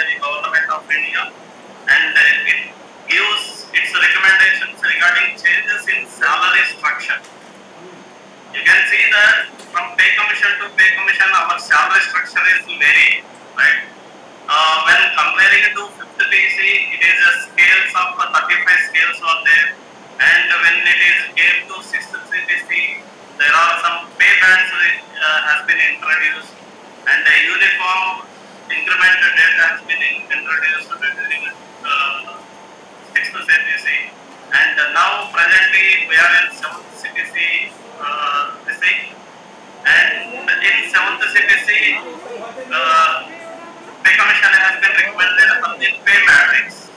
by the government of India and uh, it gives its recommendations regarding changes in salary structure. You can see that from pay commission to pay commission our salary structure is varying, right? Uh, when comparing to fifth DC, it is a scales of uh, 35 scales are there and when it is came to sixth CTC, there are some pay bands which uh, has been introduced and a uniform increment rate has been in- introduced during uh, sixth CTC and uh, now presently we are in seventh CTC uh, thing. and in seventh CTC uh, pay commission has been recommended the pay matrix.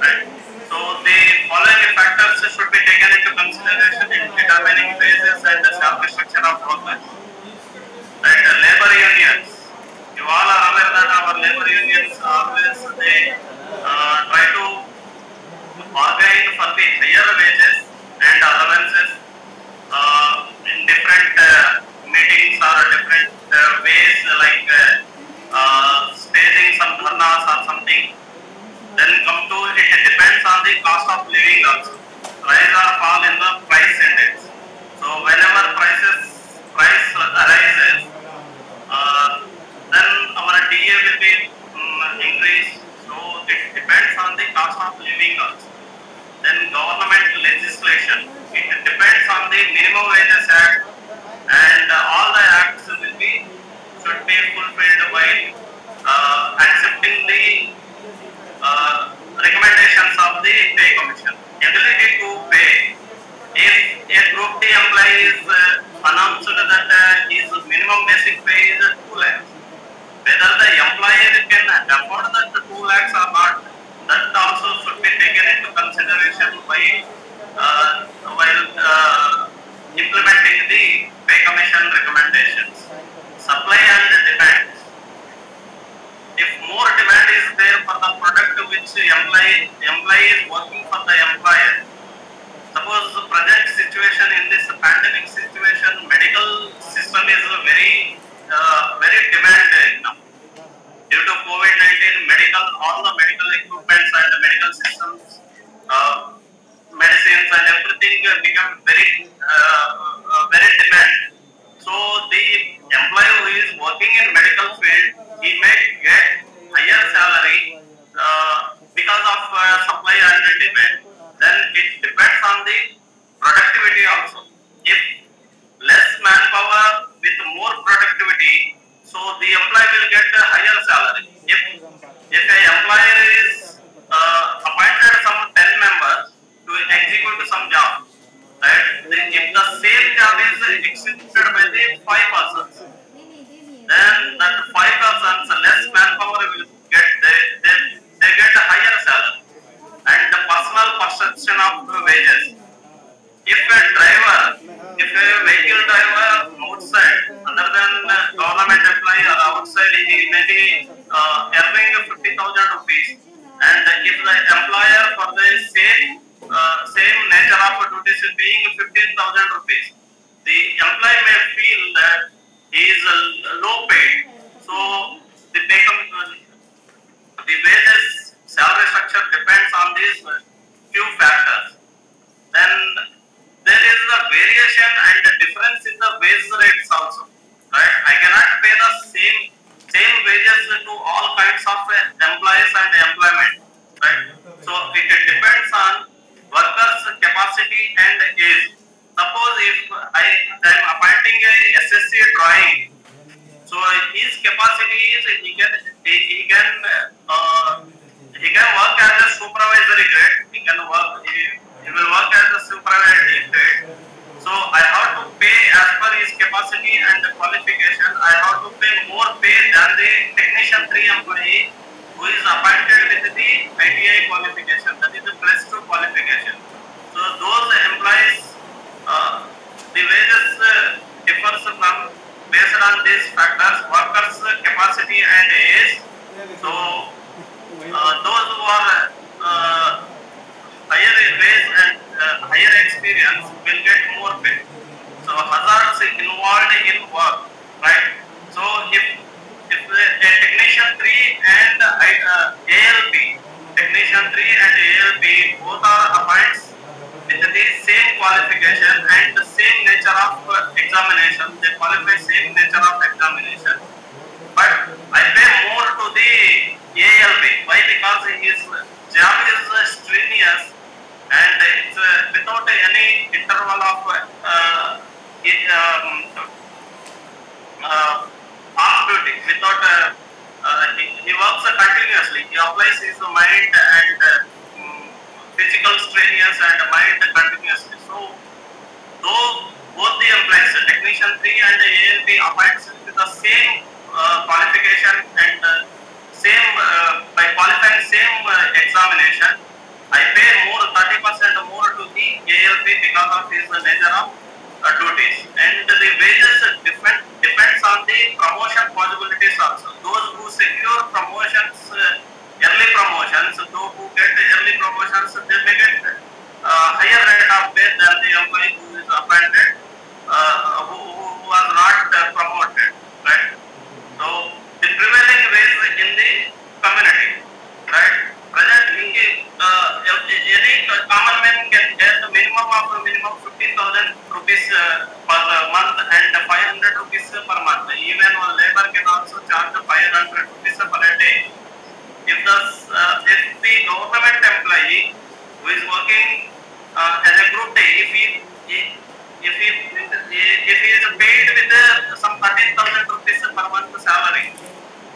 Right. So the following factors should be taken into consideration in determining wages and the salary structure of workers right. The labor unions all that our labor unions always they uh, try to bargain for the higher wages and allowances uh, in different uh, meetings or different uh, ways like uh, uh, staging some dharnas or something. Then come to it depends on the cost of living also. Rise or fall in the price index. So whenever prices price arises, uh, then our DA will be um, mm, increased. So it depends on the cost of living also. Then government legislation, it depends on the Minimum Wages Act and uh, all the acts will be, should be fulfilled by uh, accepting the uh, recommendations of the pay commission. Ability to pay. If a group D employee is uh, announced that uh, his minimum basic pay is 2 lakhs, whether the employer can afford that 2 lakhs or not, that also should be taken into consideration by uh, while uh, implementing the pay commission recommendations. Supply and demand. If more demand is there for the product which employee, employee is working for the employer, suppose the present situation in this pandemic situation, medical system is very uh, very demanded now. Due to COVID-19, medical, all the medical equipments and the medical systems, uh, medicines and everything become very, uh, uh, very demand. So the employee who is working in medical field, he may get higher salary uh, because of supply and demand. Then it depends on the productivity also. If less manpower with more productivity, so the employee will get a higher salary. If, if an employee.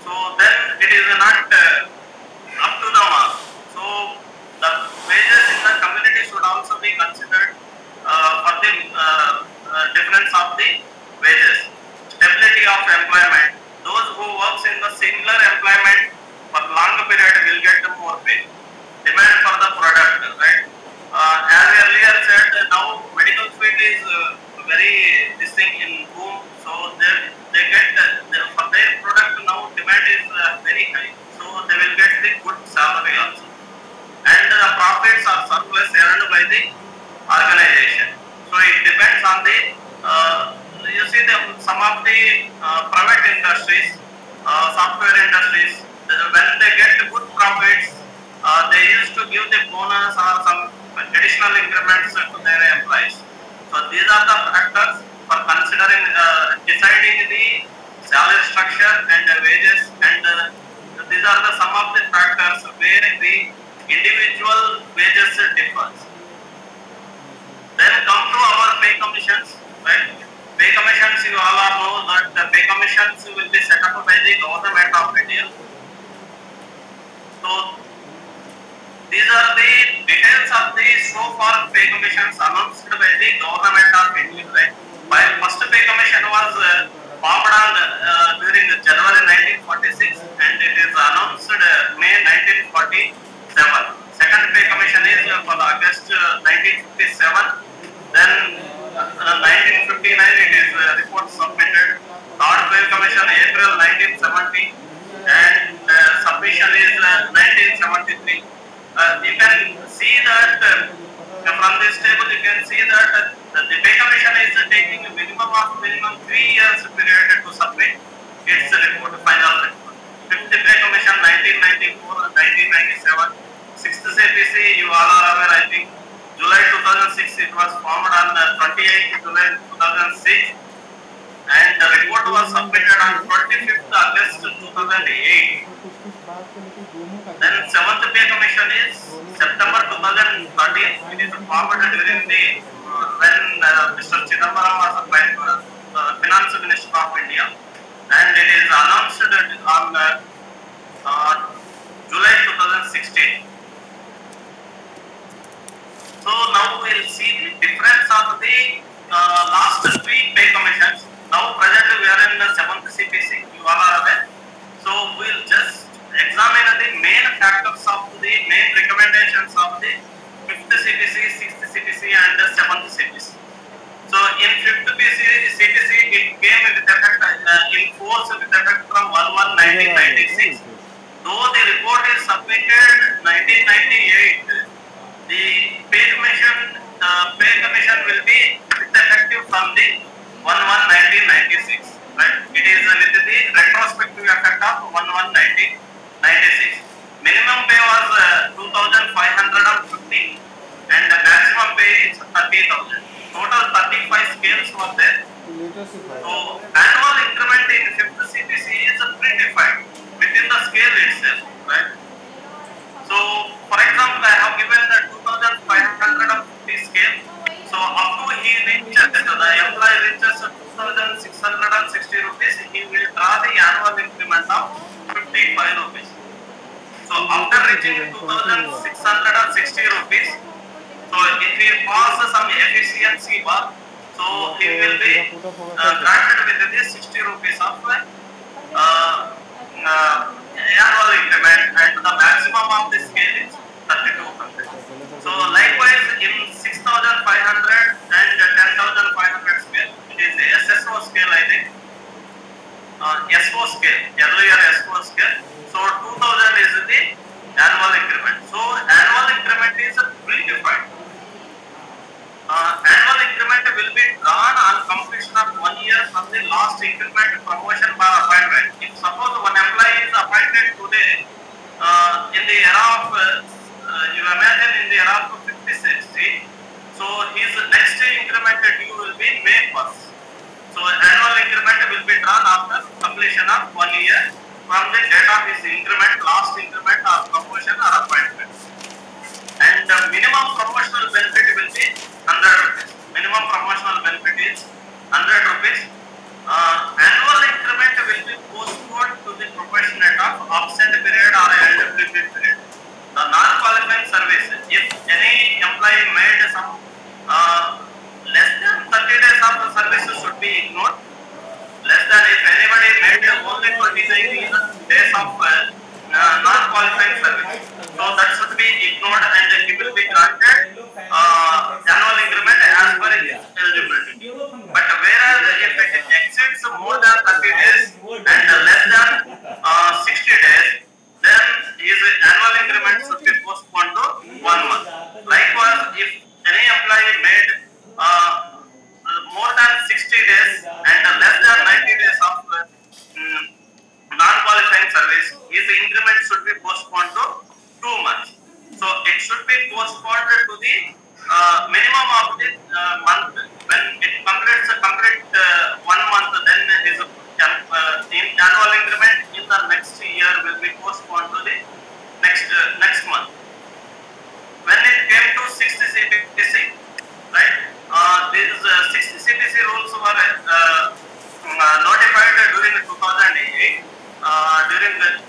So then it is not all are know that the pay commissions will be set up by the government of India. So these are the details of the so far pay commissions announced by the government of India? While first pay commission was uh, formed on uh, during January 1946 and it is announced uh, May 1947. Second pay commission is uh, for August uh, 1957. Then uh, 1959 it is uh, report submitted. Third pay commission April 1970 and uh, submission is uh, 1973. Uh, you can see that uh, from this table you can see that uh, the pay commission is uh, taking a minimum of minimum three years period to submit its report, final report. Fifth pay commission 1994, 1997. Sixth CPC you all are aware I think July 2006 it was formed on uh, 28th July 2006 and the report was submitted on 25th August 2008. Then seventh pay commission is September 2013. It is formed during the when uh, Mr. Chidambaram was prime uh, finance minister of India, and it is announced on uh, July 2016. So now we'll see the difference of the uh, last three pay commissions. Now presently we are in the seventh CPC. You all are aware. So we'll just examine the main factors of the main recommendations of the fifth CPC, sixth CPC, and the seventh CPC. So in fifth PC, CPC, it came with effect uh, in force with effect from 1 1 1996. Though the report is submitted in 1998, the pay commission, uh, pay commission will be effective from the 1 1 1996. Right? It is with the retrospective effect of 1 1 1996. Minimum pay was uh, 2,550 and the maximum pay is 30,000. Total 35 scales were there. So annual increment in fifth CPC is predefined within the scale itself, right? So for example, I have given the 2,550 scale. So up to he reaches, the employee reaches 2,660 rupees, he will draw the annual increment of 55 rupees. So after reaching 2,660 rupees, so if he passes some efficiency bar, so he will be uh, granted with this 60 rupees of uh, uh, annual increment and the maximum of the scale is 3200. So likewise in 6500 and 10500 scale, it is the SSO scale I think, uh, SO scale, earlier SO scale. So 2000 is the annual increment. So annual increment is predefined. Uh, annual increment will be drawn on completion of one year from the last increment promotion by appointment. If suppose one employee is appointed today, uh, in the era of, uh, uh, you imagine in the era of 50, 60, so his next increment due will be May 1st. So annual increment will be drawn after completion of one year from the date of his increment, last increment or promotion or appointment. And the minimum promotional benefit will be 100 rupees. Minimum promotional benefit is 100 rupees. Uh, annual increment will be postponed to the proportionate of absent period or eligibility period. The non-qualifying service, if any employee made some uh, less than 30 days of the service should be ignored. Less than if anybody made only 29 days of uh, Uh, not qualifying service. So that should be ignored and he will be granted uh, annual increment as per his eligibility. But whereas if it exceeds more than 30 days and less than uh, 60 days, then his annual increment should be postponed to one month. Likewise, if any employee made uh, more than 60 days and less than 90 days of um, non-qualifying service his increment should be postponed to two months. So it should be postponed to the uh, minimum of the uh, month. When it completes the complete uh, one month, then his uh, annual increment in the next year will be postponed to the next uh, next month. in the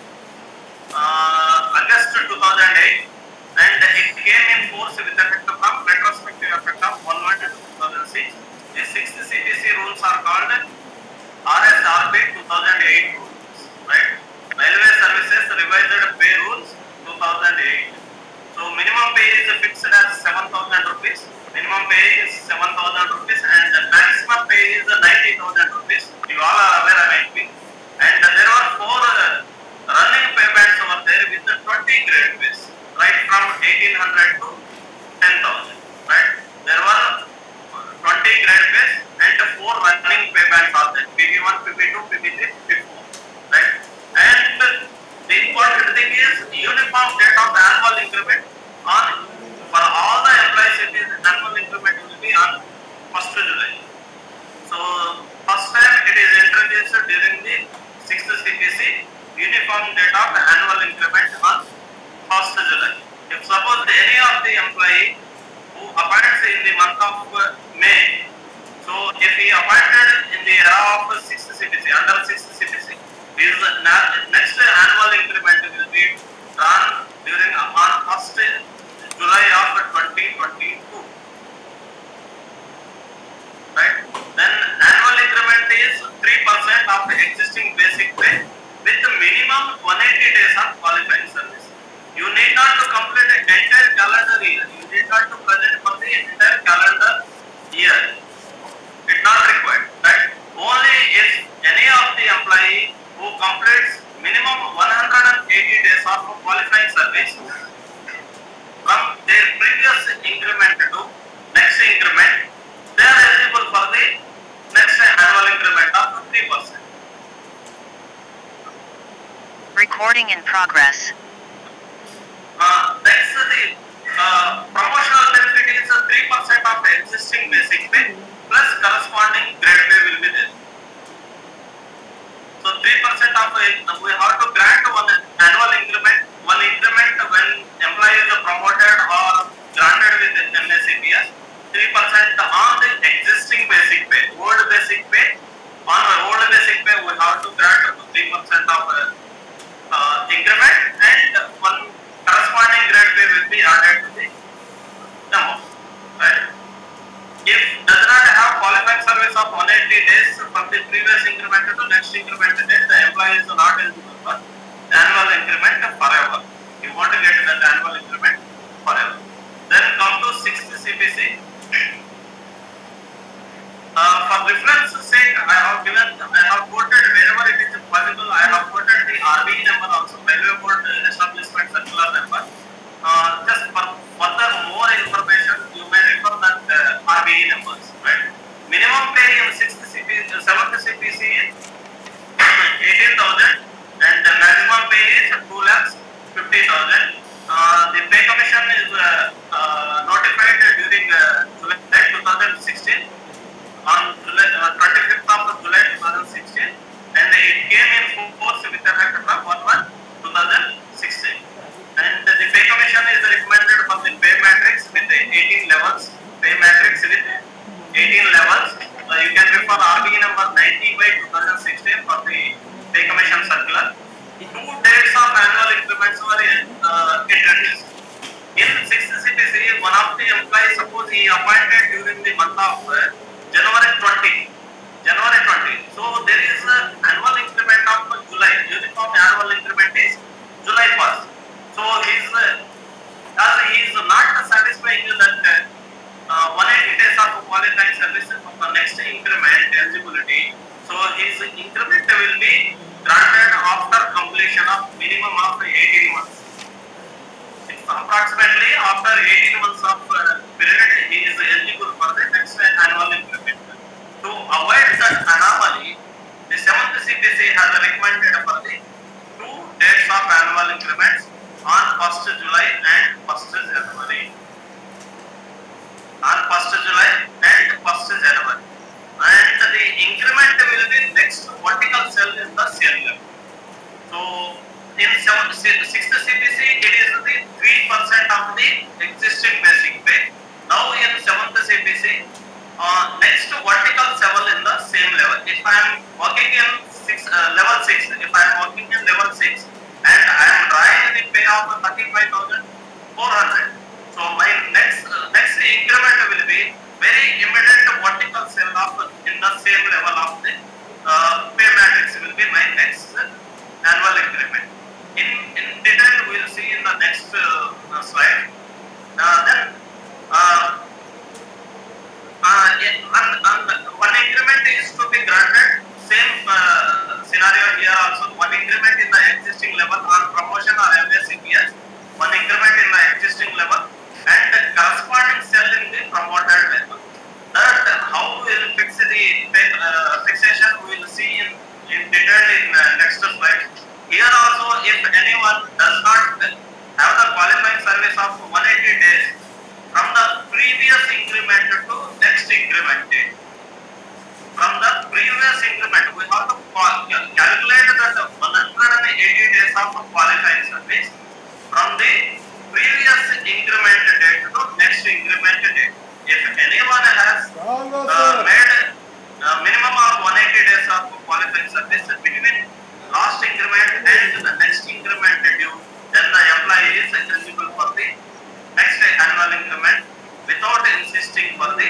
insisting for the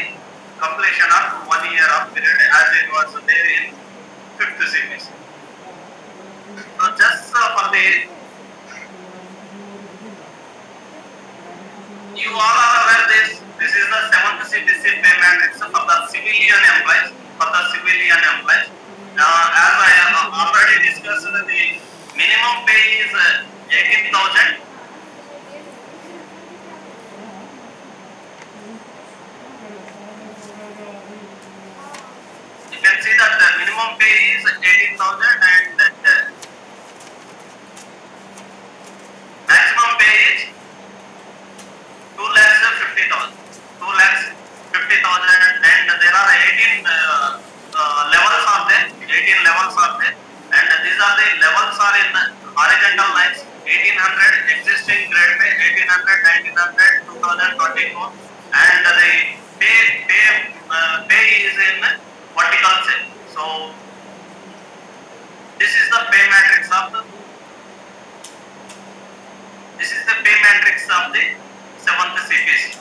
completion of one year of period as it was there in fifth series. So just uh, for the you all are aware this this is the seventh CPC payment it's for the civilian employees for the civilian employees. Uh, as I have already discussed, the minimum pay is uh, 18,000 10,000 and uh, maximum pay is 2 lakhs 50,000. 2 lakhs 50,000 and there are 18 uh, uh, levels are there. 18 levels are there and these are the levels are in horizontal lines. 1800 existing grade pay, 1800, 1900, 2024. the matrix of the this is the pay matrix of the seventh series.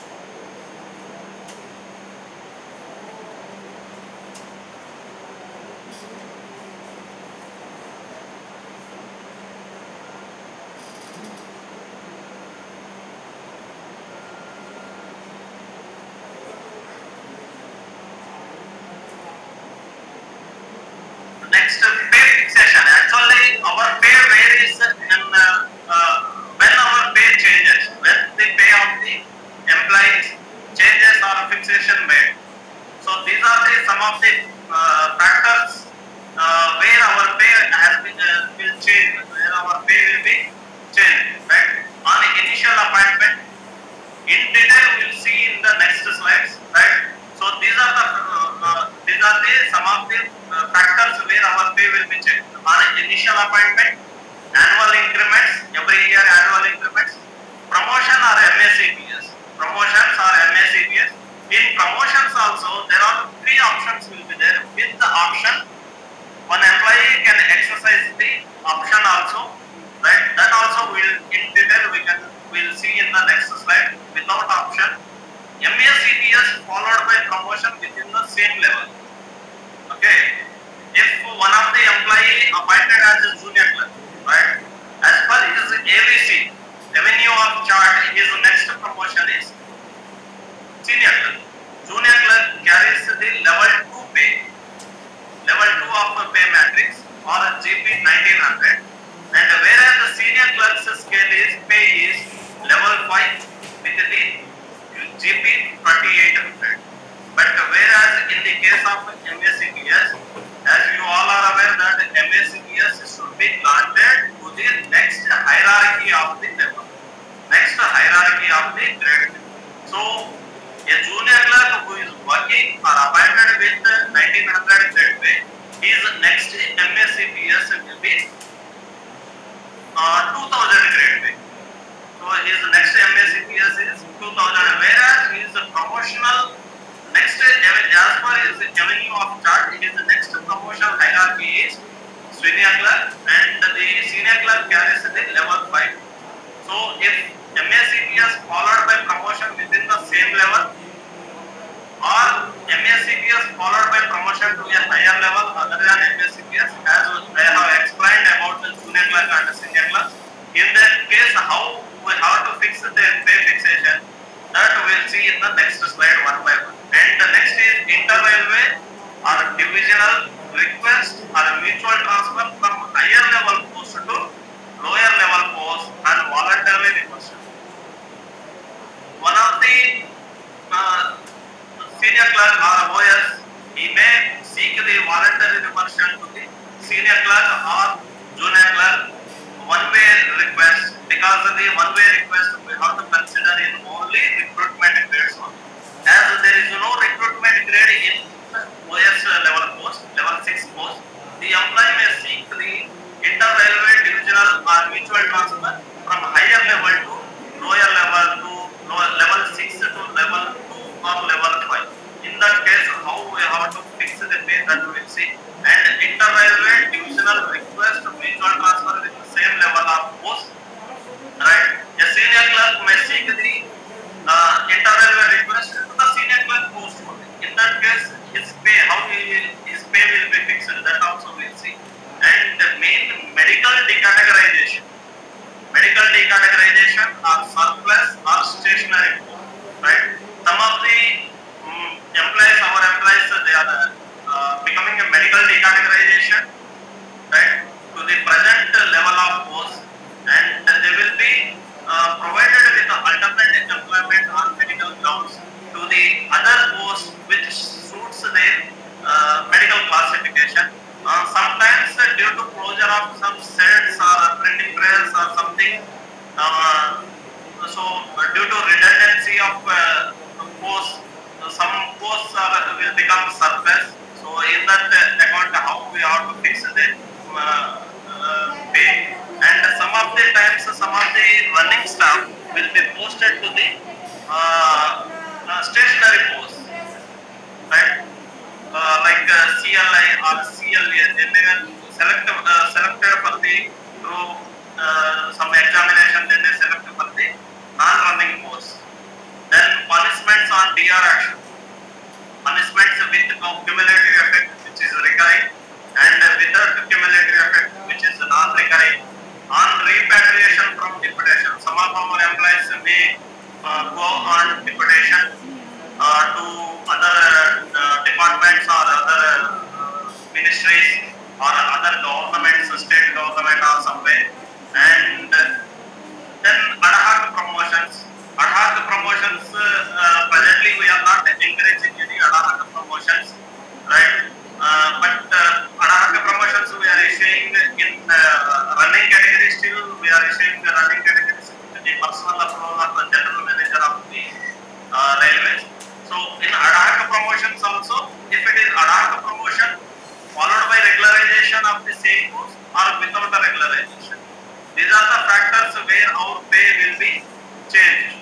Or appointed with 1900 grade pay, his next MACPS will be uh, 2000 grade. So his next MACPS is 2000, whereas his promotional next as per his avenue of chart, his next promotional hierarchy is senior clerk and the senior clerk carries the level 5. So if MACPS followed by promotion within the same level or MACPS followed by promotion to a higher level other than MACPS as I have explained about the junior clerk and the senior clerk. In that case, how we have to fix the pay fixation that we will see in the next slide one by one. And the next is inter-railway or divisional request or mutual transfer from higher level post to lower level post and voluntarily requested. One of the uh, senior clerk or OS, he may seek the voluntary reversion to the senior clerk or junior clerk one-way request because the one-way request we have to consider in only recruitment grades only. As there is no recruitment grade in OS level post, level 6 post, the employee may seek the inter-railway divisional or mutual transfer from higher level to lower level to lower level 6 to level 2 or level 5. In that case, how we have to fix the pay that we will see. And inter-railway divisional request mutual transfer with the same level of post. Right. A senior clerk may seek the uh, inter-railway request to the senior clerk post. In that case, his pay, how he, his pay will be fixed, that also we will see. And the main medical decategorization. Medical decategorization or surplus or stationary. Right. Some of the um, employees, our employees, they are uh, becoming a medical decategorization, right, to the present level of post, and they will be uh, provided with alternate employment on medical grounds to the other post which suits their uh, medical classification. Uh, sometimes uh, due to closure of some sets or printing press or something, uh, so uh, due to redundancy of uh, uh, some posts are, will become surplus. So in that uh, account, how we have to fix the uh, uh, pay. And some of the times, some of the running staff will be posted to the uh, uh, stationary post, right? Uh, like uh, CLI or CLA, they may select uh, selected for the through uh, some examination, then they select for the non-running post. Then punishments on DR action. Punishments with cumulative effect, which is recurring, and without cumulative effect, which is non-recurring. On repatriation from deportation, some of our employees may uh, go on deputation uh, to other uh, departments or other uh, ministries or other governments, state government or somewhere, and promotions, uh, uh, presently we are not encouraging any ad promotions, right? Uh, but uh, ad promotions we are issuing in uh, running category still we are issuing the running categories to the personal approval of the general manager of the uh, railways. So in ad promotions also, if it is ad promotion followed by regularization of the same post or without a regularization. These are the factors where our pay will be changed.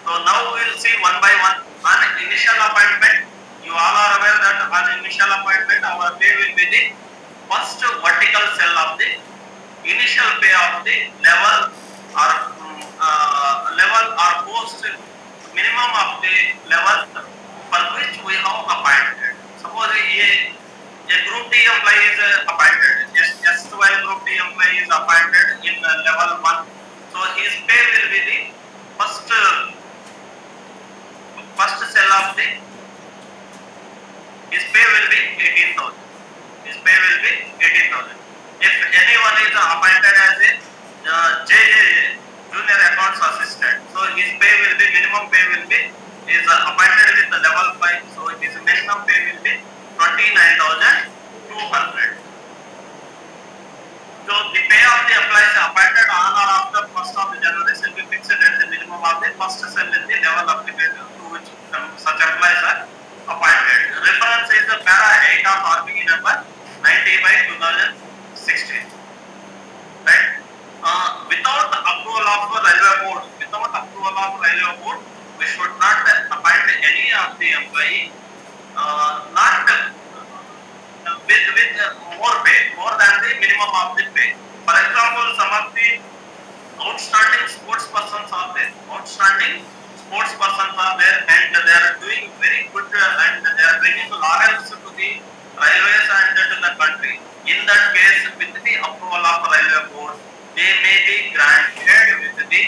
So now we will see one by one. On initial appointment, you all are aware that on initial appointment, our pay will be the first vertical cell of the initial pay of the level or mm, uh, level or post minimum of the level for which we have appointed. Suppose a, a group D employee is uh, appointed, yes, S12 group D employee is appointed in uh, level 1. So his pay will be the first uh, first sell of the his pay will be 18000 his pay will be 18000 if anyone is appointed as a uh, JA junior accounts assistant so his pay will be minimum pay will be is uh, appointed with the level 5 so his minimum pay will be 29200 So the pay of the employees appointed on or after first of January shall be fixed at the minimum of the first the level applicable to which um, such employees are appointed. Reference is the para 8 of RBE number 90 by 2016. Right? Uh, without the approval of the railway board, without approval of railway board, we should not appoint any of the employee uh, not uh, with with uh, more pay, more than the minimum of the pay. For example, some of the outstanding sports persons are there. Outstanding sports persons are there, and they are doing very good, uh, and they are bringing laurels to the railways and to the country. In that case, with the approval of railway board, they may be granted with the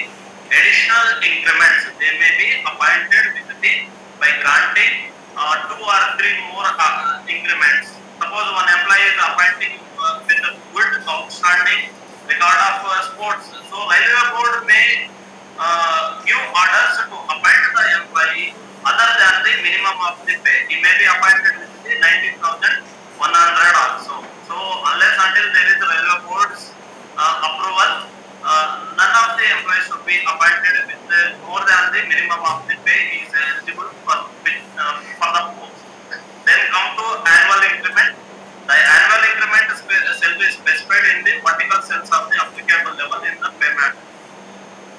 additional increments. They may be appointed with the by granting uh, two or three more uh, increments. Suppose one employee is appointing uh, with a good outstanding record of uh, sports. So railway board may uh, give orders to appoint the employee other than the minimum of the pay. He may be appointed with the 19,100 also. So unless until there is railway board's uh, approval, uh, none of the employees should be appointed with uh, more than the minimum of the pay is eligible for, with, uh, for the post. Then come to annual increment. The annual increment is shall be specified in the vertical cells of the applicable level in the payment.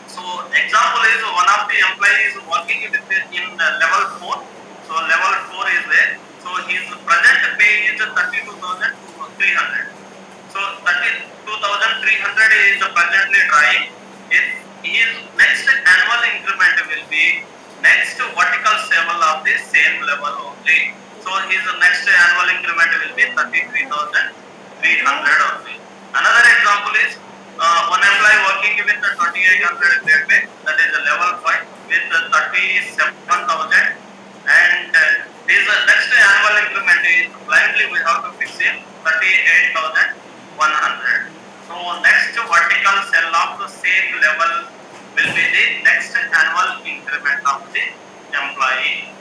So example is one of the employees working with the, in uh, level 4. So level 4 is there. So his present pay is 32,300. So 32,300 is presently drawing. If his next annual increment will be next vertical level of the same level only. So his next annual increment will be 33,300 only. Another example is uh, one employee working with the 2800 grade pay, that is a level 5 with the 37,000 and uh, his uh, next annual increment is blindly we have to fix him 38,100. So next vertical cell of the same level will be the next annual increment of the employee.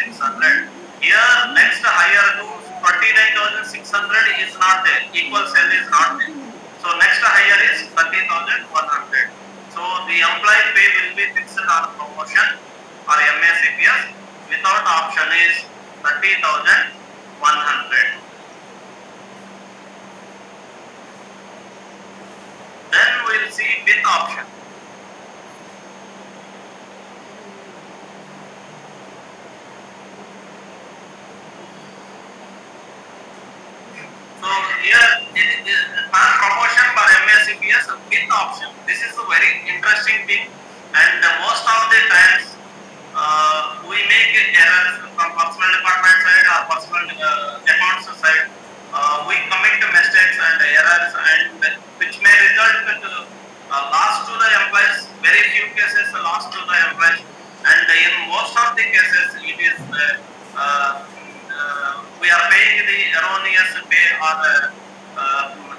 29,600. Here next higher to 29,600 is not there. Equal cell is not there. So next higher is 30,100. So the employee pay will be fixed on promotion or MACPS without option is 30,100. Then we'll see with option. MACPS with option. This is a very interesting thing and uh, most of the times uh, we make errors from personal department side or personal uh, accounts side. Uh, we commit mistakes and errors and which may result into uh, loss to the employees. Very few cases loss to the employees and in most of the cases it is uh, uh, uh, we are paying the erroneous pay or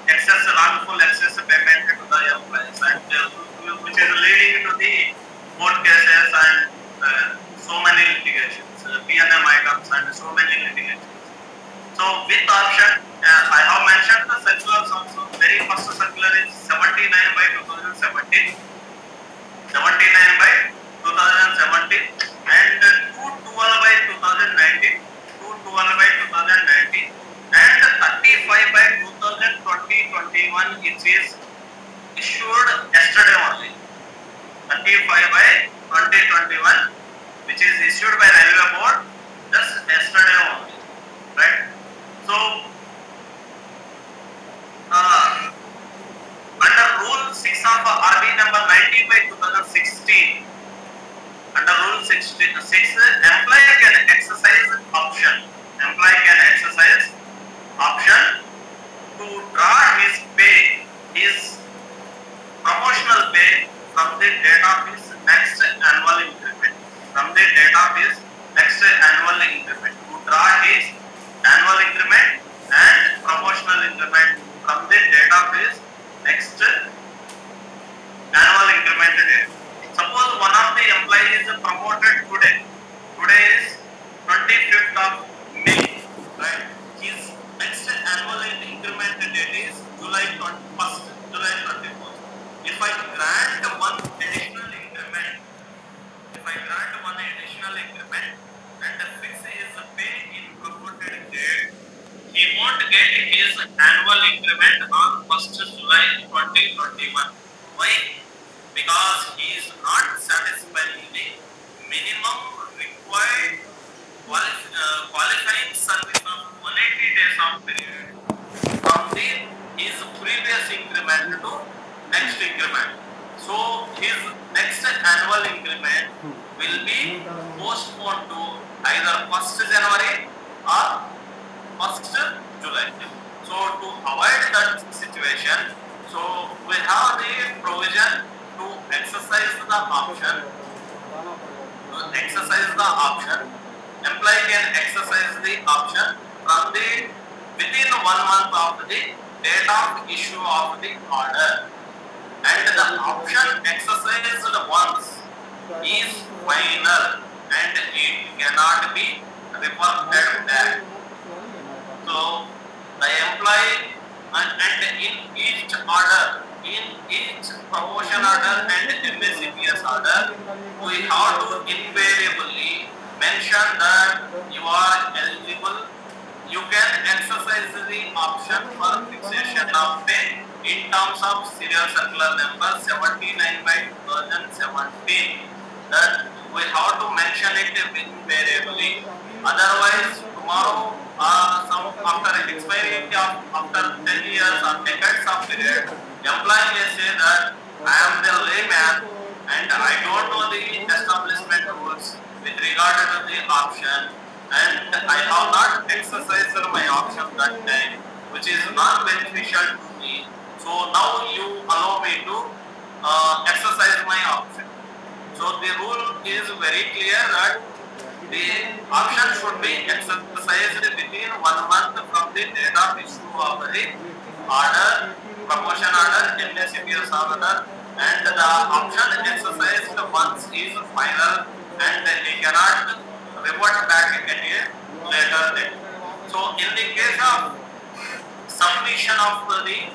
uh, uh, excess wrongful excess payment to the employees and uh, which is leading to the court cases and uh, so many litigations, uh, PNM items and so many litigations. So with option, uh, I have mentioned the circulars also. Very first circular is 79 by 2017. 79 by 2017 and uh, 212 by 2019, 212 by 2019 and 35 by 2020-21 which is issued yesterday only. 35 by 2021 which is issued by Railway Board just yesterday only. Right? So, uh, under Rule 6 of RB number 90 by 2016, under Rule 16, 6, employee can exercise option. Employee can exercise option to draw his pay, his promotional pay from the date of his next annual increment. From the date of his next annual increment. To draw his annual increment and promotional increment from the date of his next annual increment date. Suppose one of the employees is promoted today. Today is 25th of May. Right? His next annual increment date is July 21st. July 21st. If I grant one additional increment, if I grant one additional increment and the fix his pay in promoted date, he won't get his annual increment on 1st July 2021. Why? Because he is not satisfying the minimum required qualifying service of 180 days of period from the his previous increment to next increment. So his next annual increment will be postponed to either 1st January or 1st July. So to avoid that situation, so we have the provision to exercise the option to exercise the option. Employee can exercise the option from the within one month of the date of issue of the order. And the option exercised once is final and it cannot be reverted back. So the employee and, and in each order, in each promotion order and MSCPS order, we have to invariably mention that you are eligible. You can exercise the option for fixation of pay in terms of serial circular number 79 by 2017. That we have to mention it invariably. Otherwise, tomorrow, uh, some after expiry of after 10 years or decades of period, employee may say that I am the layman and I don't know the establishment rules with regard to the option and I have not exercised my option that time, which is not beneficial to me. So now you allow me to uh, exercise my option. So the rule is very clear that the option should be exercised within one month from the date of issue of the order, promotion order, NSCPS order, and the option exercised once is final and he cannot revert back at a later date. So in the case of submission of the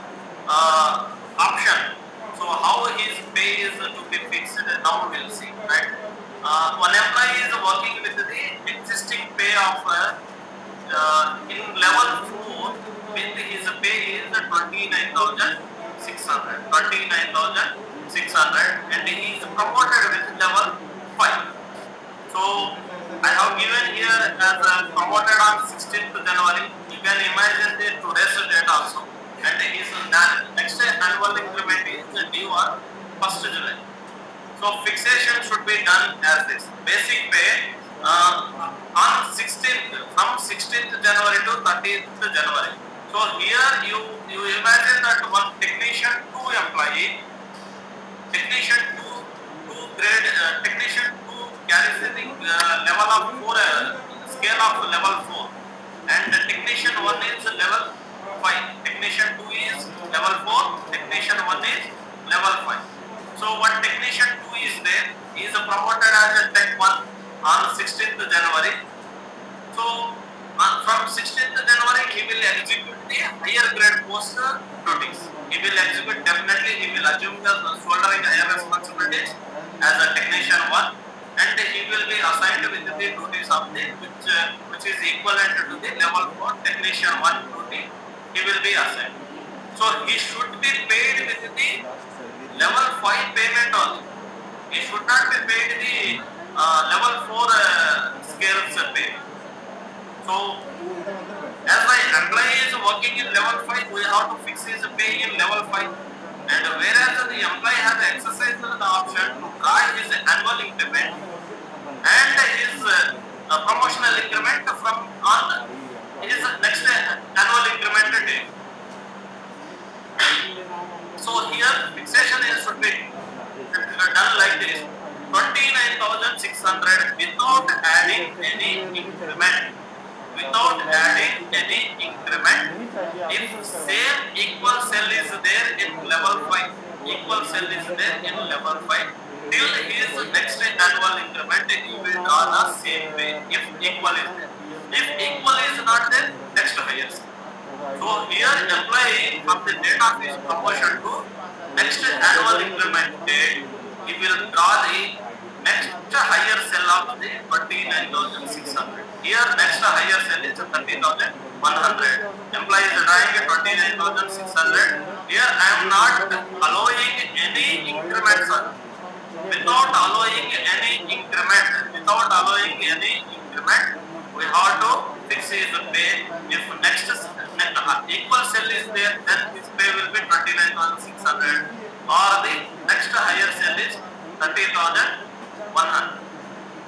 uh, option. So how his pay is to be fixed now we'll see, right? Uh, one employee is working with the existing pay of uh, uh, in level 4 with his pay is 29,600 29,600 and he is promoted with level 5. So I have given here as a promoted on 16th January. You can imagine the today's date also. And his next annual increment is due on 1st July. So fixation should be done as this. Basic pay uh, on 16th, from 16th January to 30th January. So here you you imagine that one technician, two employee, technician two, two grade, uh, technician the uh, level of four, uh, scale of level four, and the technician one is level five. Technician two is level four, technician one is level five. So one technician two is there, he is promoted as a tech one on 16th January. So uh, from 16th January he will execute the higher grade post uh, duties. He will execute definitely he will assume the shouldering higher responsibilities as a technician one and he will be assigned with the of the which uh, which is equivalent to the level 4 technician one duty he will be assigned. So he should be paid with the level 5 payment also. He should not be paid the uh, level 4 uh, scales pay. So as my employee is working in level 5, we have to fix his pay in level 5. And whereas the employee has exercised the option to draw his annual increment and his uh, uh, promotional increment from on his next annual increment date. So here fixation is should be done like this. 29,600 without adding any increment. Without adding any increment. If same equal cell is there in level 5, equal cell is there in level 5, till his next annual increment, he will draw the same way if equal is there. If equal is not there, next highest. So here employee from the date of his promotion to next annual increment date, he will draw the next higher cell of the 29,600. Here next higher cell is 30,100. Employee is drawing 29,600. Here I am not allowing any increments. sir. Without allowing any increment, without allowing any increment, we have to fix his pay. If next equal cell is there, then his pay will be 29,600 or the next higher cell is 30,100.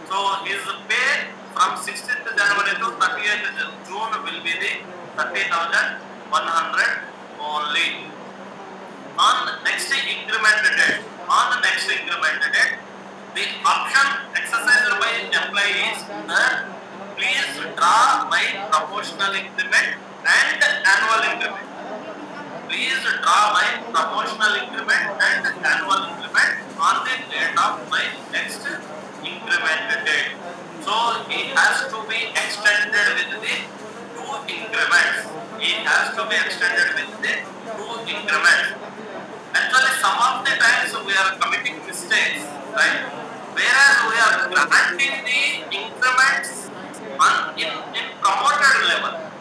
So his pay from 16th January to 30th June will be the 30,100 only. On next increment date, on the next increment date, the option exercised by employees that please draw my proportional increment and annual increment. Please draw my proportional increment and annual increment on the date of my next increment date. So he has to be extended with the two increments. He has to be extended with the two increments. Actually, some of the times we are committing mistakes, right? Whereas we are granting the increments on in, in promoted level.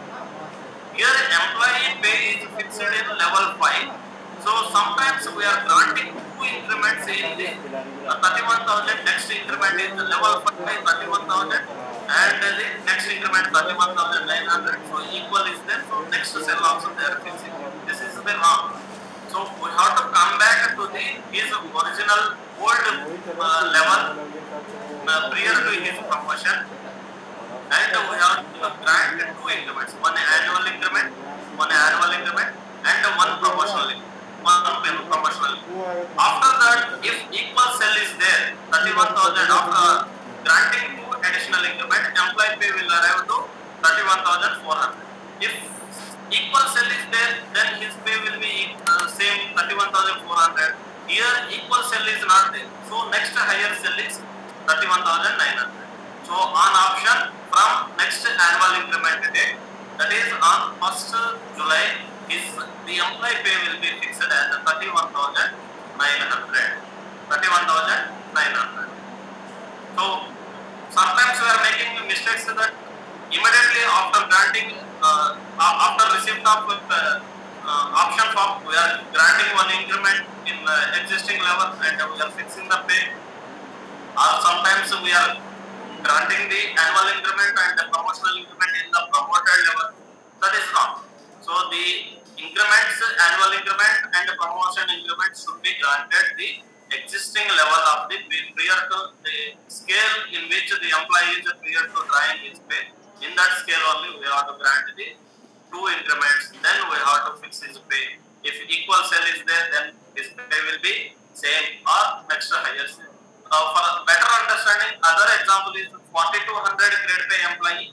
Here employee pay is fixed in level 5. So sometimes we are granting two increments in the uh, 31,000, next increment is level 5 31,000 and the next increment 31,900. So equal is there. So next cell also they are fixing. This is the wrong. So we have to come back to the his original old uh, level uh, prior to his promotion and we have to grant two increments, one annual increment, one annual increment and one promotional increment, one increment. After that, if equal cell is there, 31,000 after granting two additional increment employee pay will arrive to 31,400. If equal cell is there, then his pay will be uh, same 31,400. Here equal cell is not there. So next higher cell is 31,900. So on option from next annual increment date, that is on 1st July, is the employee pay will be fixed as 31,900. 31,900. So sometimes we are making mistakes that immediately after granting, uh, after receipt of uh, uh, option form, we are granting one increment in uh, existing level and we are fixing the pay. Or sometimes we are granting the annual increment and the promotional increment in the promoted level. That is wrong. So the increments, annual increment and the promotion increment should be granted the existing level of the prior to the scale in which the employee is prior to drawing his pay. In that scale only we have to grant the two increments, then we have to fix his pay. If equal cell is there, then his pay will be same or extra higher cell. Uh, for better understanding, other example is 4200 grade pay employee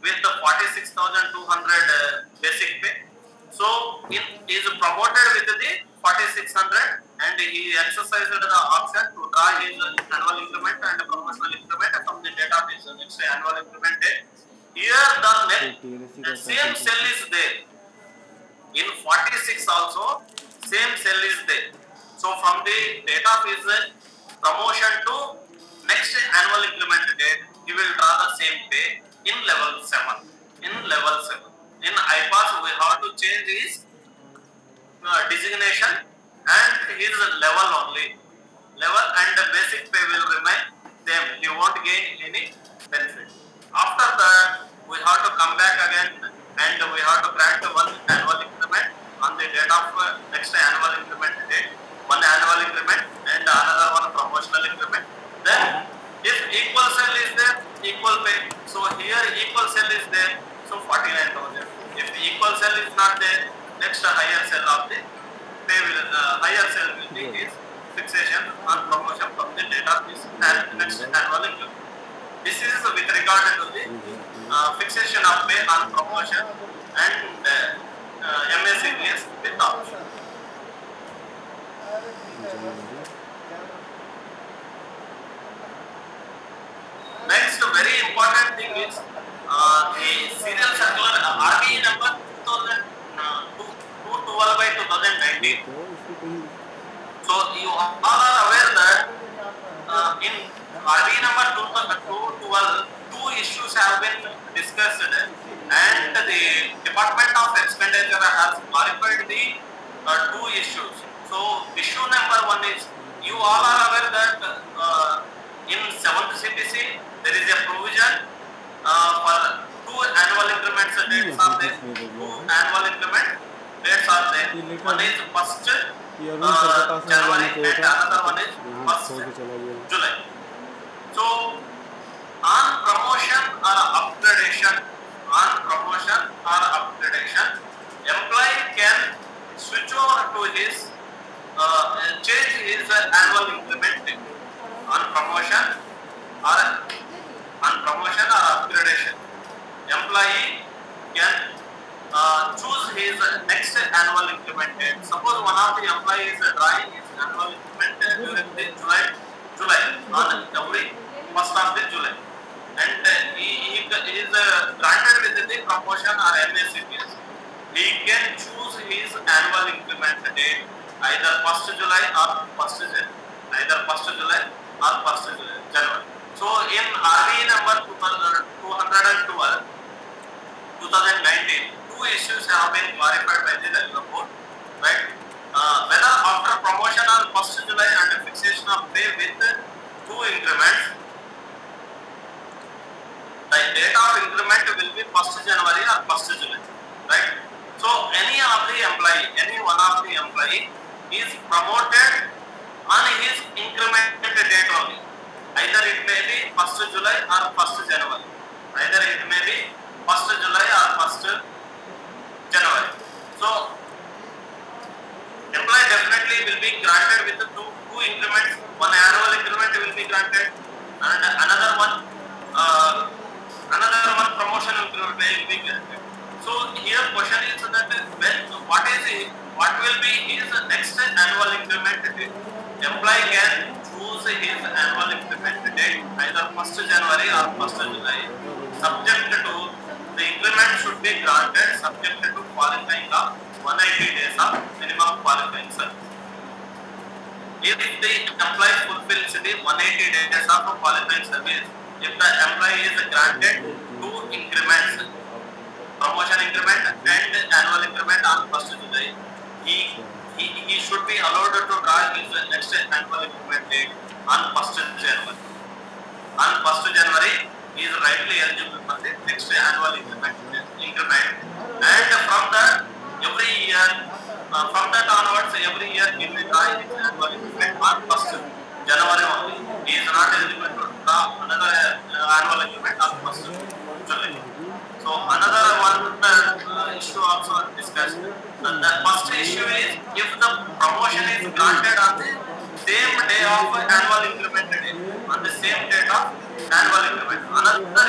with the 46,200 uh, basic pay. So in, he is promoted with the 4600 and he exercised the option to draw his annual increment and promotional increment from the date of his next annual increment date. Here the net, same cell is there. In 46 also, same cell is there. So from the date of his promotion to next annual increment date, he will draw the same pay in level 7. In level 7. In IPAS, we have to change his uh, designation and his level only. Level and the basic pay will remain same. He won't gain any benefit. After that, we have to come back again and we have to grant one annual increment on the date of uh, next annual increment date. One annual increment and another one promotional increment. Then, if equal cell is there, equal pay. So here equal cell is there, so 49,000. If the equal cell is not there, next higher cell of the pay will, uh, higher cell will be his fixation on promotion from the date of and next annual increment. This is with regard to the uh, fixation of pay on promotion and uh, uh, MSCBS with option. Next, very important thing is uh, the serial circular uh, RBE number 2012 by 2019. So you all are aware that uh, in RBE number 2012, two issues have been discussed and the Department of Expenditure has clarified the uh, two issues. So issue number one is you all are aware that uh, in 7th CPC there is a provision uh, for two annual increments dates are there. Two annual increment dates are there. One is first uh, January and another one is first July. So, on promotion or upgradation, on promotion or upgradation, employee can switch over to his, uh, change his annual increment on promotion or on promotion or upgradation. Employee can uh, choose his next annual increment date. Suppose one of the employees is drawing his annual increment during the July, July on every first of the July, and uh, he, he is uh, granted with the promotion or MACPS. He can choose his annual increment date either first July or first Jan, either first July or first January. So in RBE number 212. 2019, two issues have been clarified by the Railway Board, right? Uh, whether after promotion on 1st July and fixation of pay with two increments, the date of increment will be 1st January or 1st July, right? So any of the employee, any one of the employee is promoted on his incremented date only. Either it may be 1st July or 1st January. Either it may be 1st July or 1st January. So, employee definitely will be granted with the two, two increments. One annual increment will be granted and another one, uh, another one promotion increment will be granted. So, here question is that when, what is it? His next annual increment date? Employee can choose his annual increment date either 1st January or 1st July. Subject to the increment should be granted subject to qualifying of 180 days of minimum qualifying service. If the employee fulfills the 180 days of qualifying service, if the employee is granted two increments, promotion increment and annual increment on 1st July, he, he, he should be allowed to draw his next annual increment date on 1st January. On 1st January, he is rightly eligible for the next annual increment, increment. and from that, every year, uh, from that onwards, every year he will draw his annual increment on 1st January only. He is not eligible to draw another uh, annual increment on 1st July. So another one uh, issue also discussed. Uh, the first issue is if the promotion is granted on the same day of annual increment day, on the same date of annual increment. Another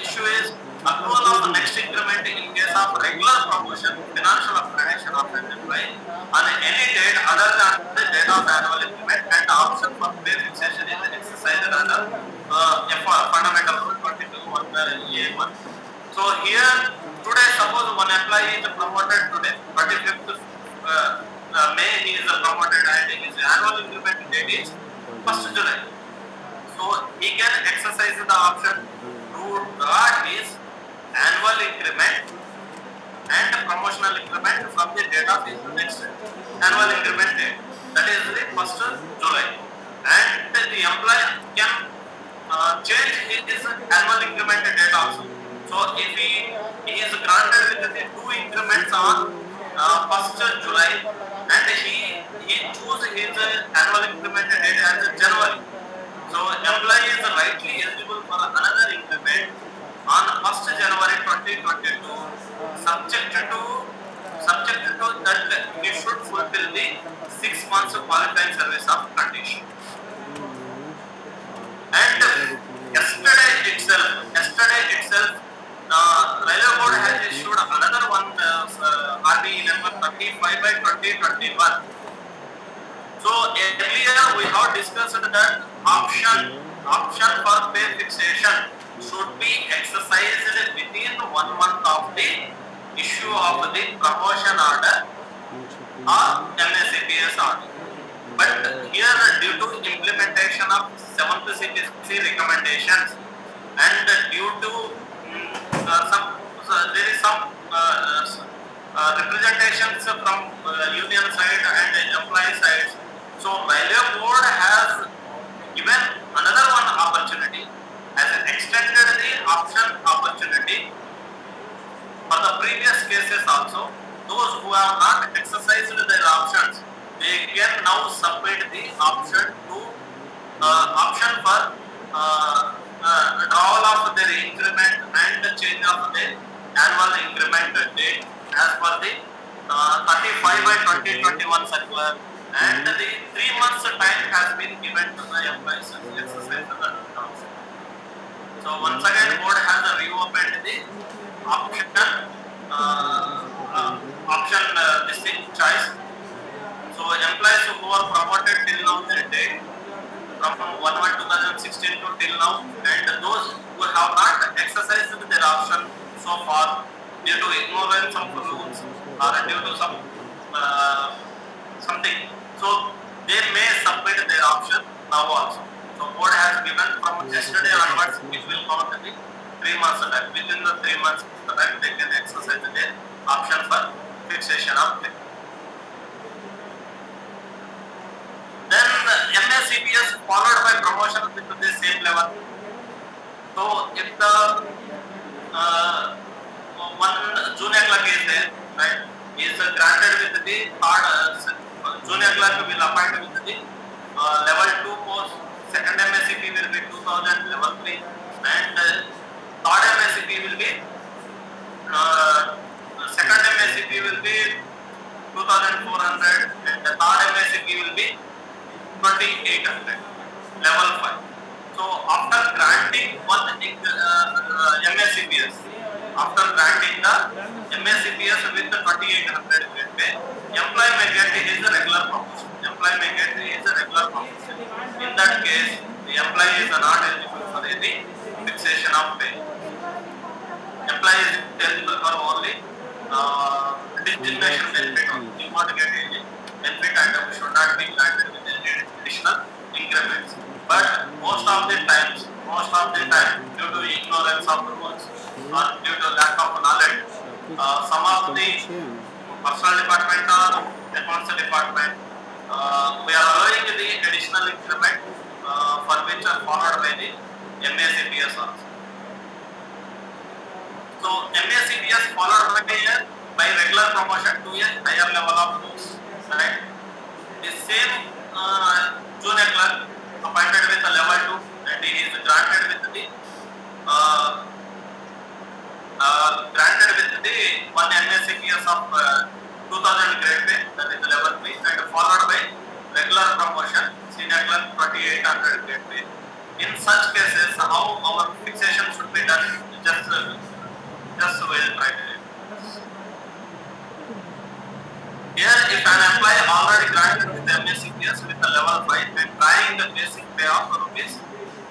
issue is approval of the next increment in case of regular promotion, financial appreciation of an employee on any date other than the date of annual increment and the option for pay fixation is exercised under uh, fundamental rule 22 one A1. So here today suppose one employee is promoted today, 25th uh, uh, May he is promoted and his annual increment date is 1st July. So he can exercise the option to draw his annual increment and promotional increment from the date of his next annual increment date. That is the 1st July. And the employer can uh, change his annual increment date also. So if he, he is granted with the two increments on uh, 1st July and he he choose his annual increment date as January. So employee is rightly eligible for another increment on 1st January 2022 subject to subject to that he should fulfill the six months of qualifying service of condition. And yesterday itself, yesterday itself, uh, Railway Board has issued another one, uh, uh, RDE number 35 by 2021. So earlier we have discussed that option, option for pay fixation should be exercised within one month of the issue of the promotion order or MSCPS order. But here, due to implementation of 7th CPC recommendations and due to mm, some, so there is some uh, uh, representations from uh, union side and employee side. So Railway Board has given another one opportunity, has extended the option opportunity for the previous cases also. Those who have not exercised their options, they can now submit the option to uh, option for uh, withdrawal of their increment and the change of the annual increment date as per the uh, 35 by 2021 circular and the three months time has been given to the employees to exercise the. So once again board has reopened the option uh, uh, option uh, this thing choice. So employees who are promoted till now their date from 1 1 2016 to till now and those who have not exercised their option so far due to ignorance of rules or due to some uh, something. So they may submit their option now also. So board has given from yesterday onwards it will count the three months time. Within the three months time they can exercise their option for fixation of pay. MSCPS followed by promotion with the same level. So if the uh, one junior clerk is there, right, is granted with the third uh, junior clerk will appoint with the uh, level 2 post, second MSCP will be 2000 level 3 and uh, third MSCP will be uh, second MSCP will be 2400 and the third MSCP will be 2800 level 5 so after granting one uh, uh, MSCPS after granting the MSCPS with the 2800 grade pay employee may employee may get is a regular promotion. In that case, the employee is not eligible for any fixation of pay. Employee is eligible for only uh, designation benefit only. You want to get any benefit and should not be granted with any additional increments. But most of the times, most of the time, due to ignorance of the rules or due to lack of knowledge, uh, some of the personal department or accounts department, uh, we are allowing the additional increment uh, for which are followed by the MACPS also. So MACPS followed by a by regular promotion to a higher level of post, right? The same uh, junior clerk appointed with a level two and he is granted with the uh, uh, granted with the one MSCPS of uh, 2000 grade pay, that is level 3, and followed by regular promotion, senior clerk 2800 grade pay. In such cases, how our fixation should be done, just, uh, just will try Here, if an employee already granted with the MSCPS with a level 5 and trying the basic pay of rupees,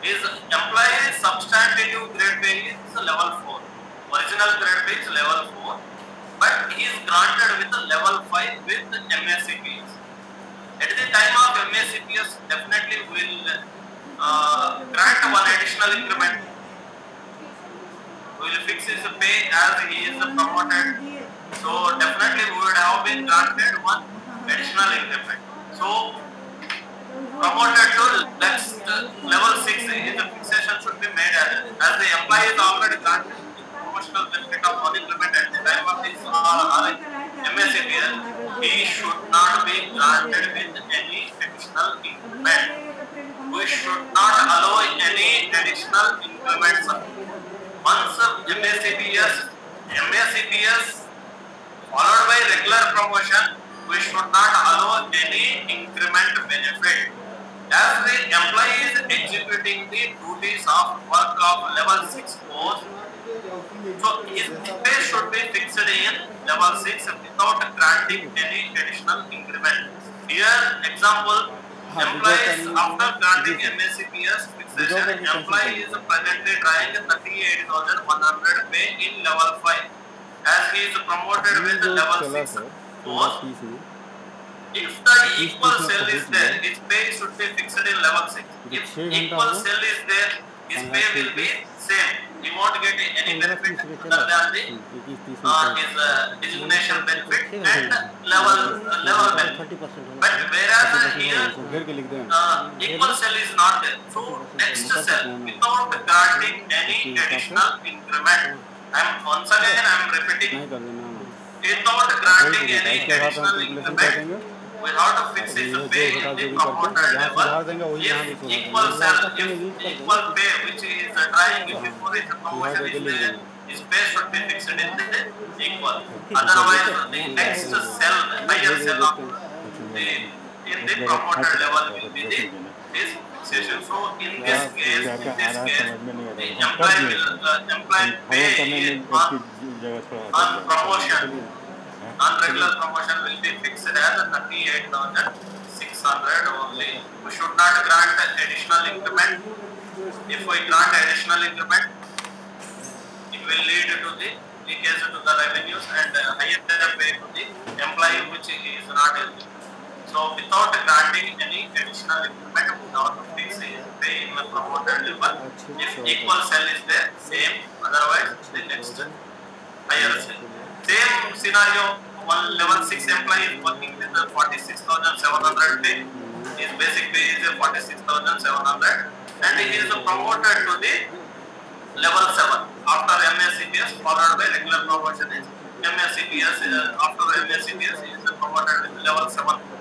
his employee substantive grade pay is level 4 original grade pay is level 4 but he is granted with a level 5 with the MSCPS. At the time of MSCPS definitely will uh, grant one additional increment. We will fix his pay as he is promoted. So definitely we would have been granted one additional increment. So promoted to next uh, level 6 his fixation should be made as, as the employee is already granted promotional benefit of one increment at the time of his or MSCPL, he should not be granted with any additional increment. We should not allow any additional increments. Once MSCPS, MSCPS followed by regular promotion, we should not allow any increment benefit. As the employee is executing the duties of work of level 6 post, so his pay should be fixed in level 6 without granting any additional increment. Here, example, हाँ, employees after granting MSCPS fixation, employee is presently drawing 38,100 pay in level 5 as he is promoted with the level 6 post. If the equal cell is there, his pay should be fixed in level 6. If equal cell is there, his pay will be same. He won't get any benefit other than the uh, his uh, designation benefit and level uh, level benefit. But whereas here uh, equal cell is not there. So next cell without granting any additional increment. I am once again I am repeating देना without granting any additional increment. देंगे we have to fix ये his जो pay in the हैं सुधार level. देंगे वही यहाँ भी If equal cell, if equal pay which is uh, trying before his promotion is there, his pay should be fixed in the equal. Otherwise, the next cell, higher cell of the in the promoter level will be the this in this case, in this case, the employee will uh, employee करने में उसकी जगह थोड़ा on promotion. Will be fixed as 38,600 only. We should not grant additional increment. If we grant additional increment, it will lead to the leakage to the revenues and uh, higher pay to the employee which is not eligible. So without granting any additional increment, we have to fix his pay in the promoted level. If equal cell is there, same. Otherwise, the next higher cell. Same scenario, one level 6 employee is working with the 46,700 pay. His basic pay is 46,700 and he is promoted to the level 7 after MSCPS followed by regular promotion is MSCPS uh, after MSCPS he is promoted with level 7.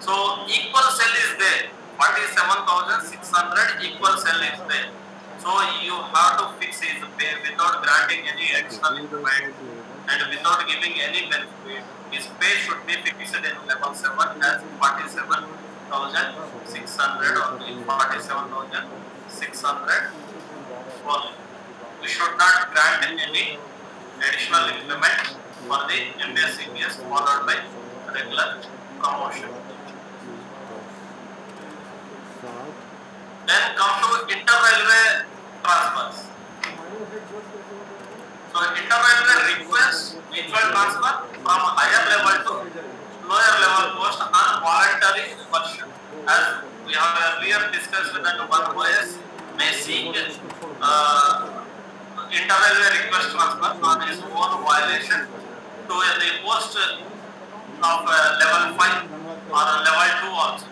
So equal cell is there 47,600 equal cell is there. So you have to fix his pay without granting any additional increment and without giving any benefit. His pay should be fixed in level 7 as 47,600 or 47,600 only. We should not grant any additional increment for the MSCPS followed by regular promotion. Come to inter-railway transfers. So inter-railway request mutual transfer from higher level to lower level post on voluntary version. As we have earlier discussed that one OS may seek uh, inter-railway request transfer on his own violation to the post of uh, level 5 or level 2 also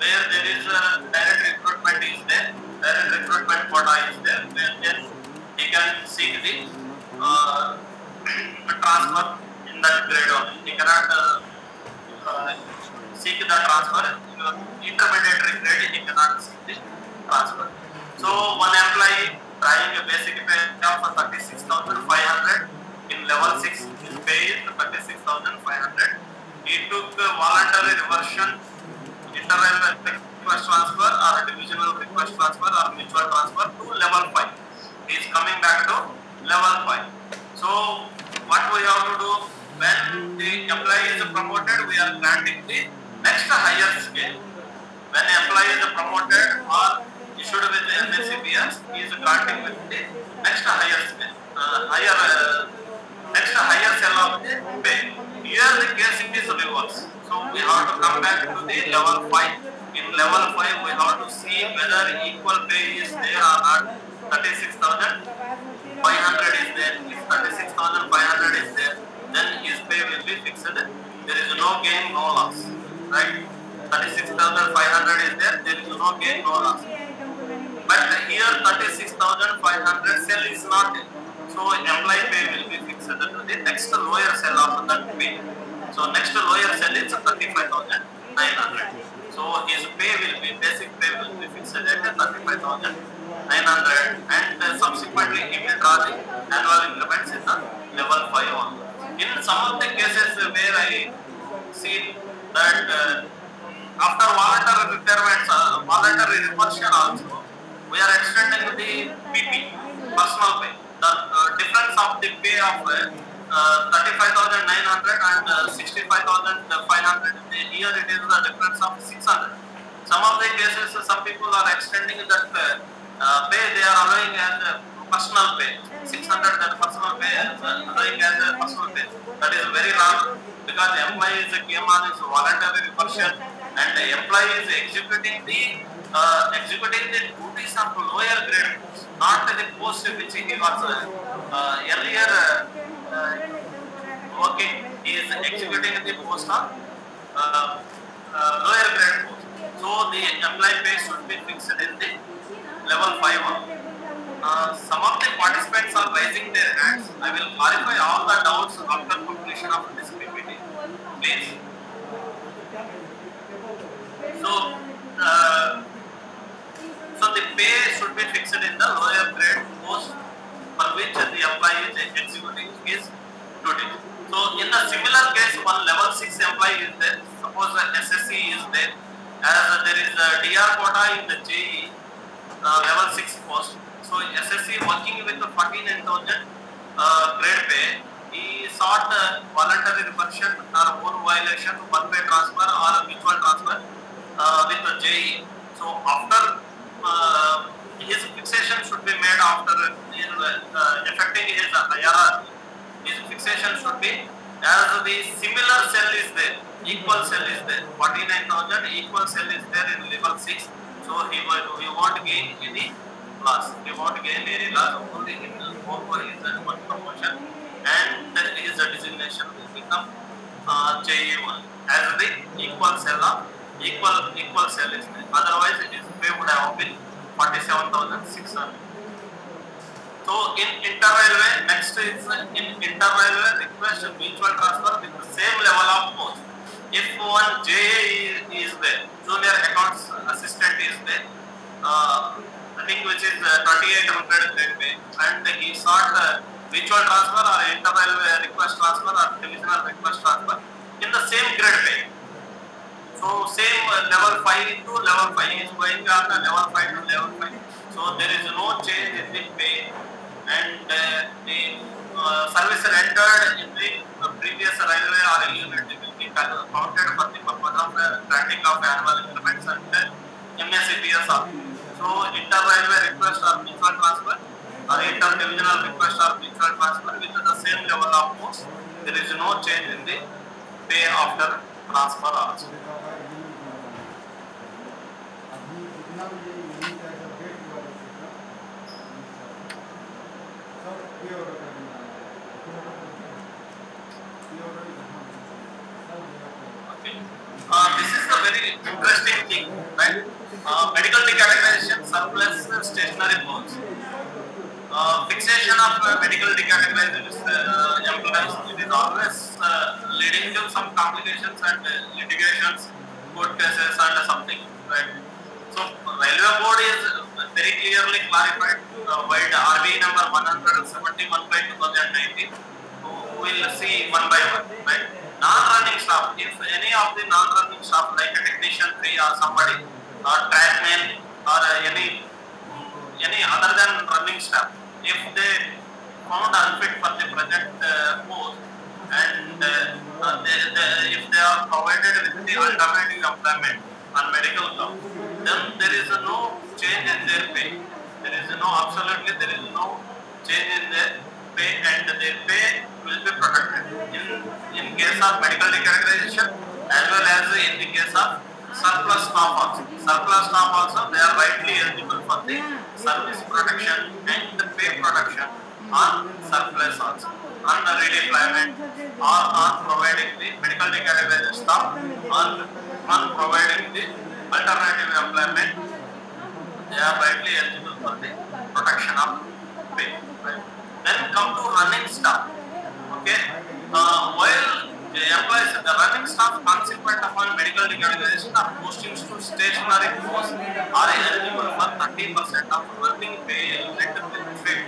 where there is a direct recruitment is there, direct recruitment quota is there, where then he can seek the uh, transfer in that grade only. He cannot uh, uh, seek the transfer in intermediate grade, he cannot seek the transfer. So one employee trying a basic pay of 36,500 in level 6, his pay is 36,500. He took uh, voluntary reversion inter-railway request transfer or divisional request transfer or mutual transfer to level 5. He is coming back to level 5. So what we have to do when the employee is promoted, we are granting the next higher scale. When employee is promoted or issued with MSCBS, he is granting with the next higher scale, uh, higher uh, next higher cell of the pay. Here the case it is reverse. So we have to come back to the level 5. In level 5 we have to see whether equal pay is there or not. 36,500 is there. If 36,500 is there, then his pay will be fixed. There is no gain, no loss. Right? 36,500 is there, there is no gain, no loss. But here 36,500 cell is not there. So employee pay will be fixed to the next lower cell of that pay. So next lower cell is 35,900. So his pay will be, basic pay will be fixed at 35,900 and uh, subsequently he will draw the annual increments in the level 5 on. In some of the cases where I see that uh, after voluntary retirements, uh, voluntary reversion also, we are extending the PP, personal pay. The uh, difference of the pay of uh, 35,900 and uh, 65,500, here it is the difference of 600. Some of the cases, some people are extending that uh, uh, pay, they are allowing as a personal pay. 600 that personal pay, is, uh, allowing as a personal pay. That is very wrong because employee is came on his voluntary reversion and the employee is executing the uh, executing the duties of lower grade not the post which he was uh, uh, earlier uh, uh, working. He is executing the post of uh, uh, lower grade post. So the employee pay should be fixed in the level 5. Uh, some of the participants are raising their hands. I will clarify all the doubts after completion of this PPT. Please. So, uh, so the pay should be fixed in the lower grade post for which the employee is executing his duties. So, in the similar case, one level 6 employee is there. Suppose the SSC is there. As there is a DR quota in the JE, uh, level 6 post. So SSC working with the 49,000 uh, grade pay, he sought uh, voluntary reversion or own violation, one pay transfer or mutual transfer uh, with the JE. So after uh, his fixation should be made after uh, affecting his IRR, his fixation should be as the similar cell is there, equal cell is there, 49,000 equal cell is there in level 6. So he will, he won't gain any loss. He won't gain any loss. Only he will go for his uh, promotion and his uh, designation will become uh, JE1 as the equal cell of equal equal cell is there. Otherwise his pay would have been 47,600. So in interrailway, next is uh, in interrailway request mutual transfer with the same level of post. If one JA is there, junior accounts assistant is there, uh, I think which is uh, 2800 grade pay, and he sought uh, mutual transfer or interrailway request transfer or divisional request transfer in the same grade pay. So same uh, level 5 to level 5 is going on level 5 to level 5. So there is no change in the pay and uh, the uh, service rendered in the uh, previous railway or unit will be counted for the purpose of uh, granting of annual increments and uh, MSCPS of. So So inter-railway request or mutual transfer or inter-divisional request or mutual transfer with the same level of post, there is no change in the pay after transfer also. Interesting thing, right? Uh, medical decategorization surplus stationary posts. Uh, fixation of uh, medical decategorization uh, employees it is always uh, leading to some complications and uh, litigations, court cases and something, right? So railway board is very clearly clarified uh, by the RBI number 171 by 2019. So we will see one by one, right? Non-running staff, if any of the non-running staff like a technician three or somebody or trackman or uh, any any other than running staff, if they found unfit for the present uh, post and uh, uh, they, they, if they are provided with the alternative employment on medical grounds, then there is no change in their pay. There is no absolutely there is no change in their pay and their pay will be protected. In in case of medical decategorization as well as in the case of surplus staff also. Surplus staff also they are rightly eligible for the service protection and the pay protection on surplus also. On the redeployment or on providing the medical decategorization staff on on providing the alternative employment they are rightly eligible for the protection of pay. Then come to running staff. Okay, uh, while the employees, the running staff consequent upon medical decategorization or postings to stationary posts are eligible for 30% of running pay element benefit.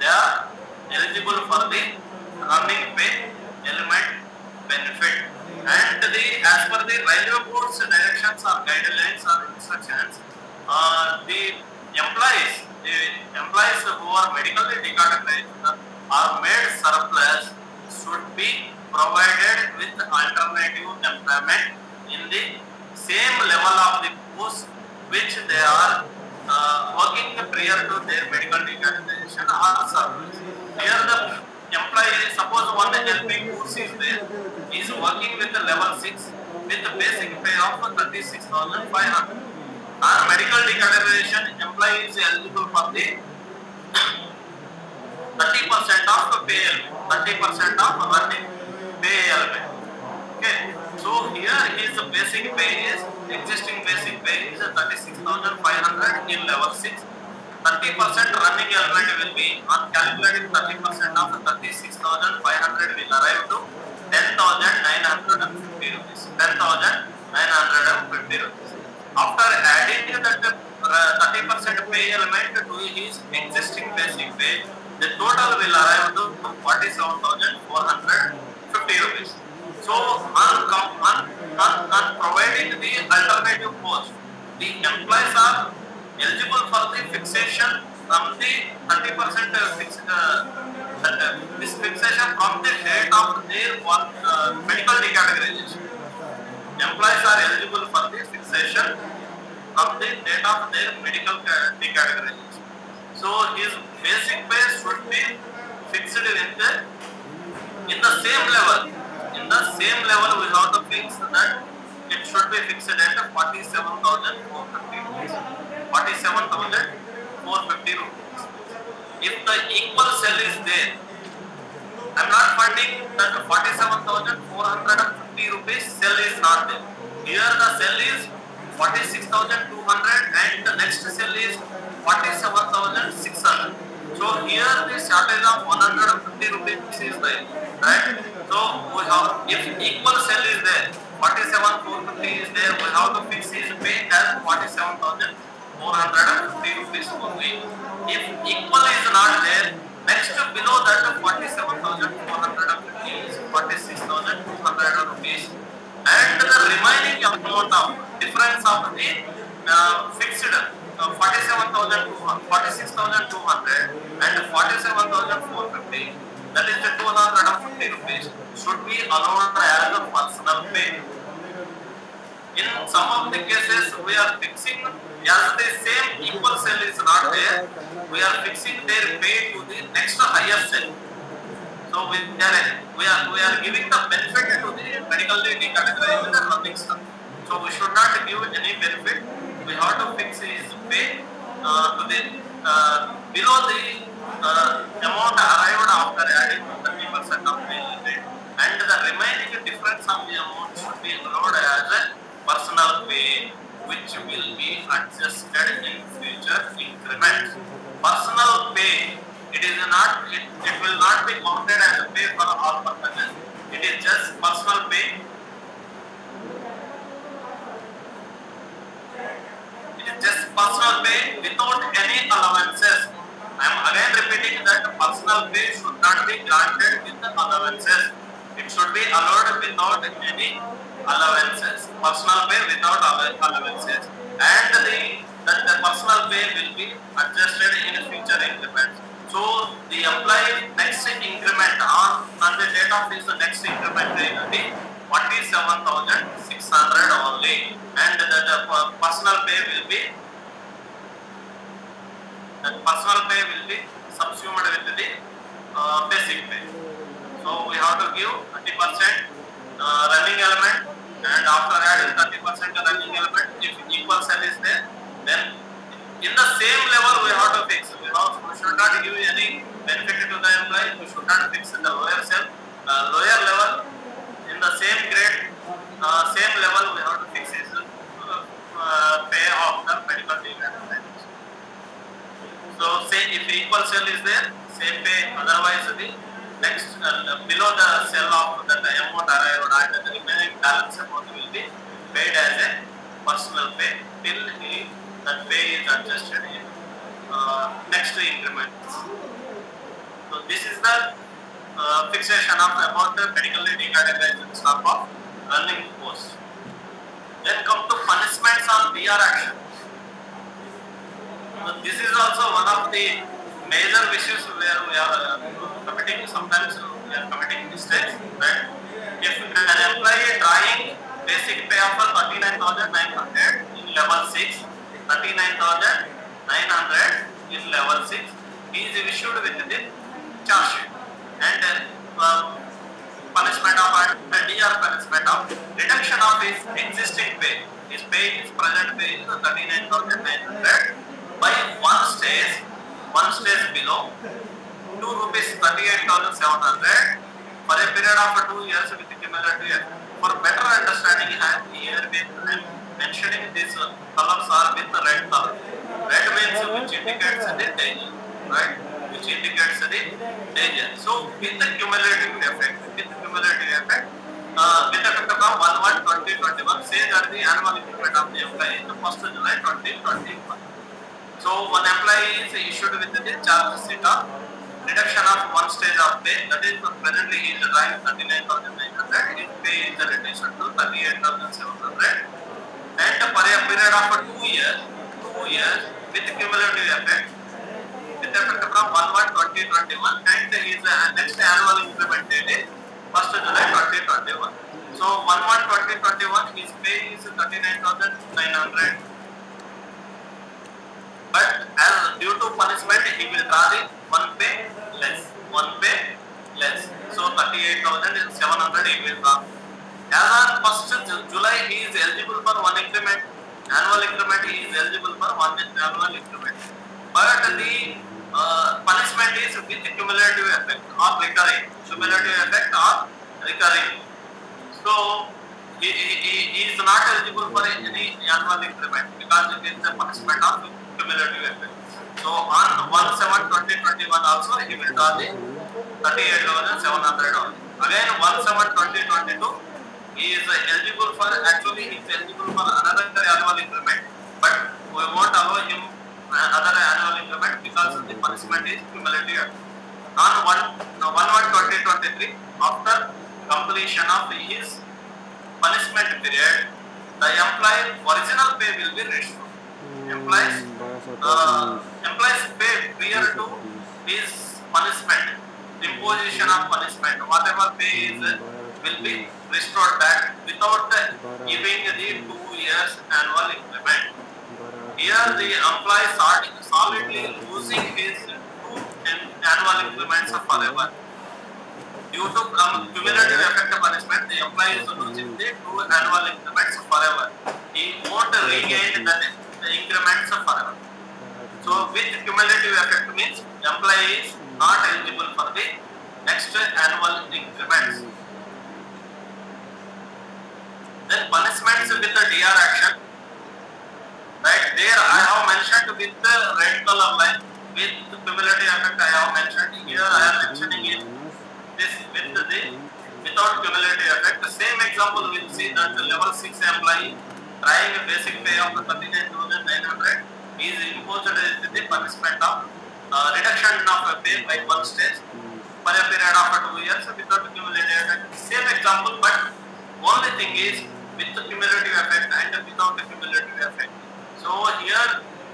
They are eligible for the running pay element benefit. And the as per the railway board's directions or guidelines or instructions, uh, the employees, the employees who are medically decategorized are made surplus should be provided with alternative employment in the same level of the post which they are uh, working prior to their medical decategorization or service. Here the employee, suppose one LP course is there, is working with the level 6 with the basic pay of 36,500. On medical decategorization, employee is eligible for the 30% of pay element, 30% of running pay element. Okay, so here his basic pay is, existing basic pay is 36,500 in level 6. 30% running element will be, on calculating 30% of 36,500 will arrive to 10,950 rupees. 10,950 rupees. After adding that uh, 30% pay element to his existing basic pay, the total will arrive to 47,450 rupees. So, on, on, on, on providing the alternative post, the employees are eligible for the fixation from the 30% fix, uh, uh, this fixation from the date of their work, uh, medical decategorization. Employees are eligible for the fixation from the date of their medical ca- decategorization. So his basic pay should be fixed in the in the same level. In the same level, we have to fix that it should be fixed at forty-seven thousand four fifty rupees. Forty-seven thousand four fifty rupees. If the equal cell is there, I'm not finding that forty-seven thousand four hundred and fifty rupees cell is not there. Here the cell is forty-six thousand two hundred and the next cell is forty-seven thousand six hundred. So here the shortage of one hundred and fifty rupees is there, right? So we have if equal cell is there, forty-seven four fifty is there, we have to fix his pay as forty-seven thousand four hundred and fifty rupees only. If equal is not there, next below that forty-seven thousand four hundred and fifty is forty-six thousand two hundred rupees. And the remaining amount of difference of the uh, fixed uh, 47,200, 46,200 and 47,450 that is the 250 rupees should be allowed as a personal pay. In some of the cases, we are fixing as the same equal cell is not there, we are fixing their pay to the next higher cell. So we are we are we are giving the benefit to the medical lady categorization and nothing stuff. So we should not give any benefit. We have to fix his pay uh, to the uh, below the uh, amount arrived after adding 30% of the rate. And the remaining difference of the amount should be allowed as a personal pay, which will be adjusted in future increments. Personal pay, it is not, it, it will not be counted as a pay for all purposes. It is just personal pay. It is just personal pay without any allowances. I am again repeating that personal pay should not be granted with the allowances. It should be allowed without any allowances. Personal pay without allow- allowances. And the, that the personal pay will be adjusted in future increments. So the employee next increment on, on the date of his next increment will be forty-seven thousand six hundred only. And the, the per- personal pay will be that personal pay will be subsumed with the uh, basic pay. So we have to give 30% uh, running element and after adding 30% running element, if equal cell is there, then in the same level we have to fix. We, have, we should not give any benefit to the employee, we should not fix in the lower cell, uh, lower level, in the same grade, uh, same level we have to fix his uh, uh, pay of the medical leave. So say if equal cell is there, same pay, otherwise the next uh, below the cell of the, amount arrived and the remaining balance amount will be paid as a personal pay till he, that pay is adjusted in uh, next increments. So this is the uh, fixation of about the medical leading categorization staff of running post. Then come to punishments on VR action. So this is also one of the major issues where we are uh, committing sometimes uh, we are committing mistakes. Right? If an employee drawing basic pay of thirty nine thousand nine hundred in level six, thirty nine thousand nine hundred in level six, he is issued with the charge sheet and uh, punishment of annuity or punishment of reduction of his existing pay. His pay, his present pay is thirty nine thousand nine hundred by one stage, one stage below, two rupees thirty-eight thousand seven hundred for a period of two years with cumulative effect. For better understanding, I am here am mentioning these colors are with the red color. Red means which indicates the danger, right? Which indicates the danger. So with the cumulative effect, with the cumulative effect, uh, with the effect of 1 1 20 21, say that the annual increment of the employee in the 1st July 2021. So one employee is issued with the charge sheet of reduction of one stage of pay that is presently he is arrived 39,900 his pay is reduced to 38,700 And for a period of two years, two years with cumulative effect, with effect from one one twenty twenty one, and his uh, next annual increment date is first July twenty twenty one. So one one twenty twenty one, his pay is thirty nine thousand nine hundred. But as due to punishment, he will the one pay less, one pay less. So thirty-eight thousand and seven hundred he will draw. As on first July, he is eligible for one increment. Annual increment, he is eligible for one annual increment. But the uh, punishment is with cumulative effect or recurring. Cumulative effect or recurring. So he, he, he- is not eligible for any annual increment because it is the punishment of cumulative effect. So on 1 7 2021 also he will draw the 38,700 only. Again 1 7 2022 he is eligible for actually he is eligible for another annual increment but we won't allow him another annual increment because the punishment is cumulative. On 1 no, 1 1 2023 after completion of his punishment period, the employee original pay will be restored. Employees, uh, employees pay prior to his punishment, imposition of punishment, whatever pay is will be restored back without giving the two years annual increment. Here the employee solid- solidly losing his two an- annual increments forever. Due to cum- cumulative effect of punishment, the employee is losing the two annual increments forever. He won't regain the, the increments forever. So with cumulative effect means employee is not eligible for the next annual increments. Then punishments with the DR action. Right there I have mentioned with the red color line with cumulative effect I have mentioned. Here I am mentioning it this with the without cumulative effect. The same example we'll see that the level 6 employee trying a basic pay of 39,900 is imposed with the punishment of uh, reduction of pay by one stage for a period of two years without cumulative effect. Same example, but only thing is with the cumulative effect and without the cumulative effect. So here,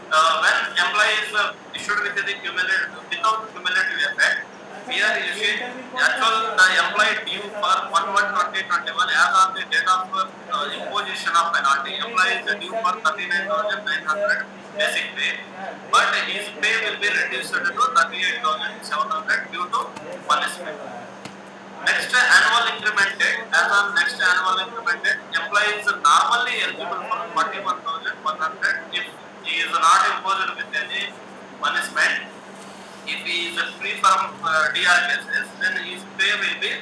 uh, when employee is uh, issued with the cumulative without cumulative effect, here you see actual the employee due for 1 1 2021 as on the date of uh, imposition of penalty. Employee is due for 39,900 basic pay, but his pay will be reduced to 38,700 due to punishment. Next annual increment date, as on next annual increment date, employee is normally eligible for 41,100 if he is not imposed with any punishment. If he is free from uh, DR cases, then his pay will be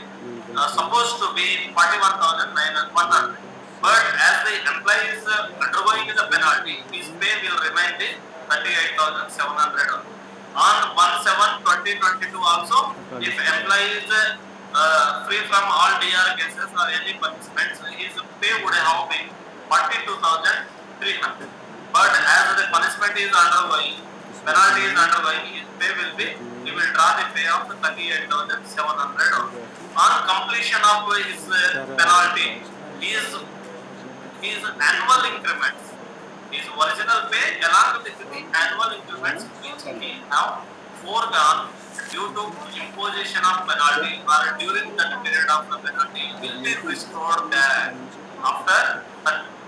uh, supposed to be 41,900. But as the employee is uh, undergoing the penalty, his pay will remain the 38,700. On 1/7/2022 also, if employee is uh, uh, free from all DR cases or any punishments, his pay would have been 42,300. But as the punishment is undergoing, penalty is undergoing, his pay will be, he will draw the pay of 38,700. On completion of his uh, penalty, his, his annual increments, his original pay along with the annual increments which he have foregone due to imposition of penalty or during that period of the penalty will be restored back after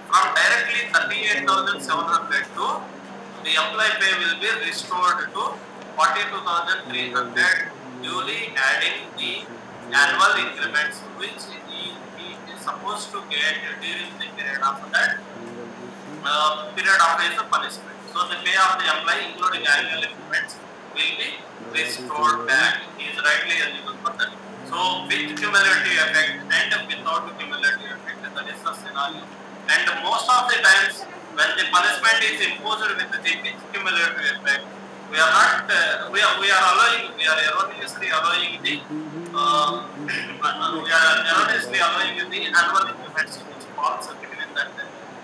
from directly 38,700 to the employee pay will be restored to 42,300 duly adding the annual increments which he, he is supposed to get during the period of that uh, period of his punishment. So the pay of the employee including annual increments will be restored back. He is rightly eligible for that. So with cumulative effect and without cumulative effect, that is the scenario. And most of the times when the punishment is imposed with the cumulative effect, we are not, uh, we are we are allowing, we are erroneously allowing the, uh, we are erroneously allowing the annual increments which falls within that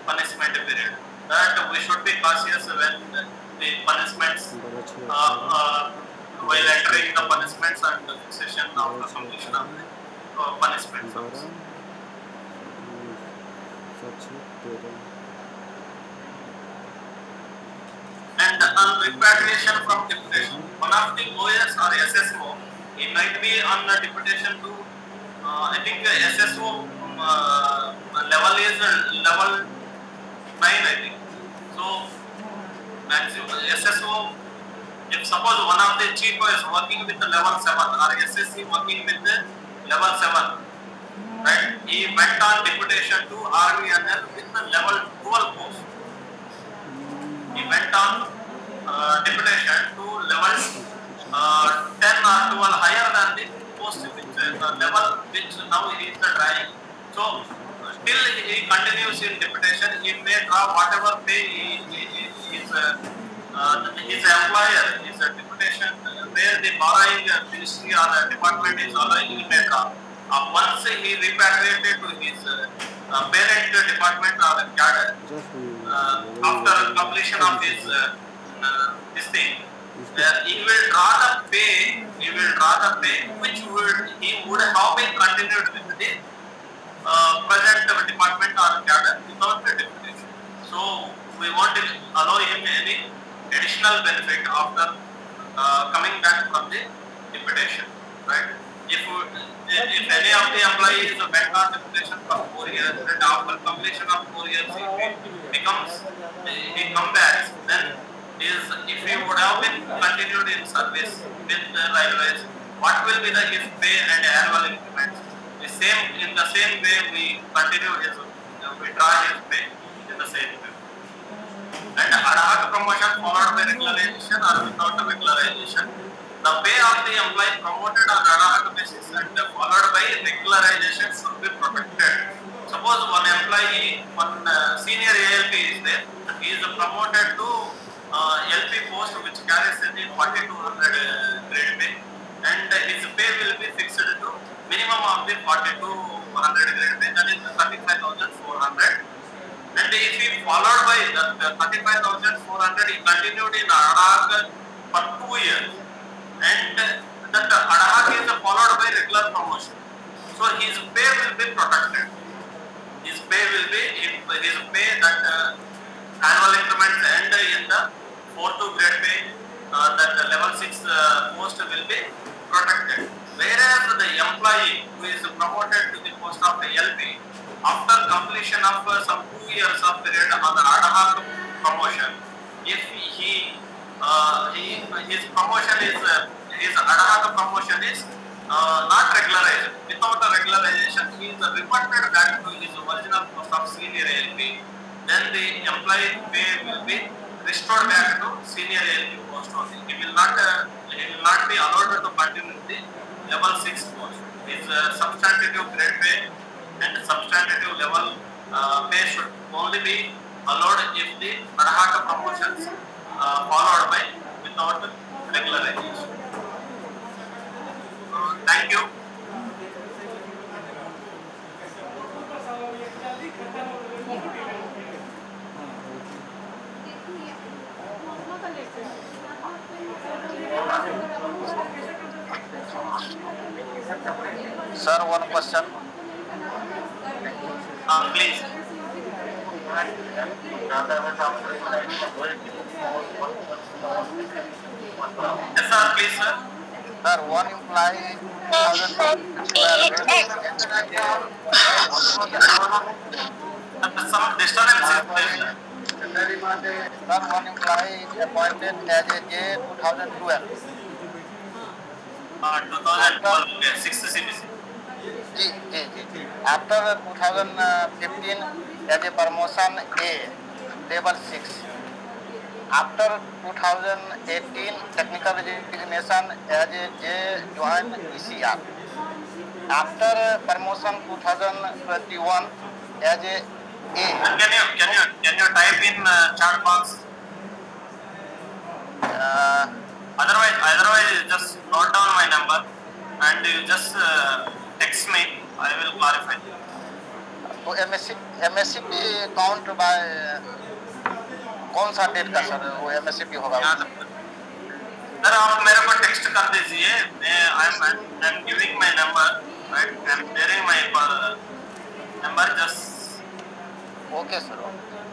punishment period. That we should be cautious when the, punishments uh, uh, while entering the punishments and the fixation of the completion of the uh, punishments. also. And on repatriation from deputation, one of the OS or SSO, it might be on the deputation to, uh, I think the SSO um, uh, level is uh, level 9, I think. So, maximum SSO, if suppose one of the chief is working with the level 7 or SSC working with the level 7, right? He went on deputation to RVNL with the level 12 post. He went on uh, deputation to level uh, 10 or 12 higher than the post which uh, the level which now he is trying. So still he continues in deputation. He may draw whatever pay he, he, he, his, uh, uh, his employer, his uh, deputation, uh, where the borrowing uh, ministry or uh, department is allowing, he may draw. Uh, once he repatriated to his uh, uh, parent department or cadre, uh, after completion of his uh, uh, this thing, uh, he will draw the pay. He will draw the pay which would he would have been continued with the uh, present department or cadre without the deputation. So we want to allow him any additional benefit after uh, coming back from the deputation, right? if if any of the employees went on deputation for four years and after completion of four years he becomes he come back then is if he would have been continued in service with the railways what will be the his pay and annual increments the same in the same way we continue his uh, we draw his pay in the same way and ad hoc promotion followed by regularization or without regularization. The pay of the employee promoted on ad hoc basis and followed by regularization should be protected. Suppose one employee, one uh, senior ALP is there, he is promoted to uh, LP post which carries the 4200 uh, grade pay and his pay will be fixed to minimum of the 4200 grade pay that is 35400 and if he followed by uh, 35,400, he continued in Adak for two years. And uh, that uh, Adak is followed by regular promotion. So his pay will be protected. His pay will be, his pay that uh, annual increments end in the 4 to grade pay, uh, that uh, level 6 uh, post will be protected. Whereas the employee who is promoted to the post of the LP, after completion of uh, some two years of period on the ad promotion, if he, uh, he his promotion is uh, his ad hoc promotion is uh, not regularized. Without a regularization, he is reverted back to his original post of senior ALP. Then the employee pay will be restored back to senior ALP post only. He will not uh, he will not be allowed to continue the level six post. His uh, substantive grade pay and substantive level uh, pay should only be allowed if the ad hoc promotions uh, followed by without regularization. so thank you. One question. Uh, please. Yes, sir. Please, sir. Sir, one employee, 2000 Some disturbance is there. Sir, one employee is appointed as a J 2012. Uh, 2012, okay, 6th CBC. जी जी जी जी after 2015 as a promotion A level 6 after 2018 technical resignation as a J join ECR after promotion 2021 as a A And can you can you can you type in uh, chat box? uh, Otherwise, otherwise just note down my number and you just uh, text me. I will clarify. तो MSC MSC भी count by कौन सा date का sir वो MSc भी होगा sir आप मेरे को टेक्स्ट कर दीजिए मैं I am I am giving my number right I am sharing my पर number just okay sir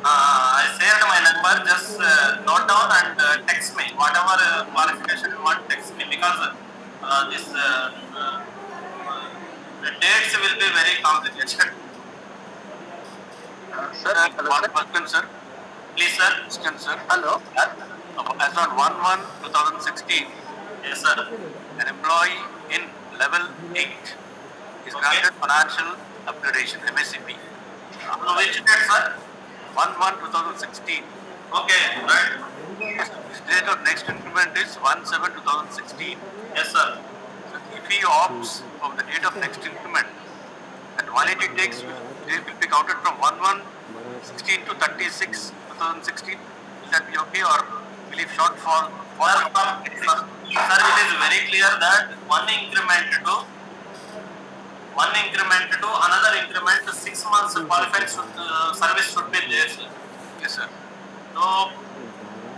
I shared my number. Just uh, note down and uh, text me whatever uh, qualification you want. Text the dates will be very complicated. Sir, one question, sir. Please, sir. Question, sir. Hello As on 1-1-2016, Yes, sir. an employee in level 8 is Okay. granted financial upgradation, MSCP. So which date, sir? 1-1-2016. Okay, right. His date of next increment is 1-7-2016. Yes, sir. So if he opts of the date of next increment, and validity takes they will be counted from 1-1-16 to 36-2016. Will that be okay or will he shortfall? Sir, from- sir, it is very clear that one increment to one increment to another increment, six months qualifying should, uh, service should be there. Sir. Yes, sir. So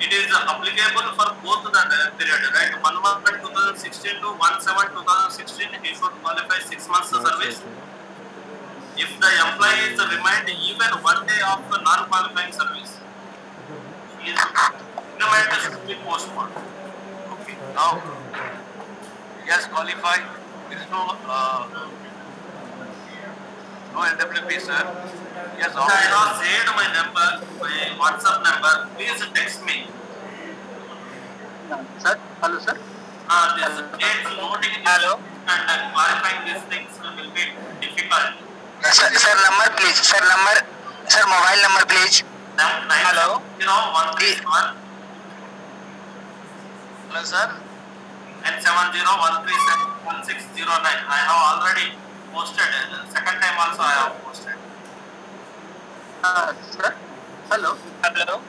it is applicable for both the period, right? One month 2016 to one seven 2016, he should qualify six months of service. If the employee is remained even one day of non-qualifying service, his increment should be postponed. Okay. Now, he has qualified there is no uh, no LWP, sir. Yes, I have saved my number, my WhatsApp number. Please text me. Sir, hello, sir. Uh, this dates noting Hello. and uh, clarifying these things will be difficult. Sir, sir, number please. Sir, number. Sir, mobile number please. Nine, nine Hello. zero one three one Hello, sir. and seven zero one three seven one six zero nine. I have already posted. uh, Second time also I have posted. Hello? Hello?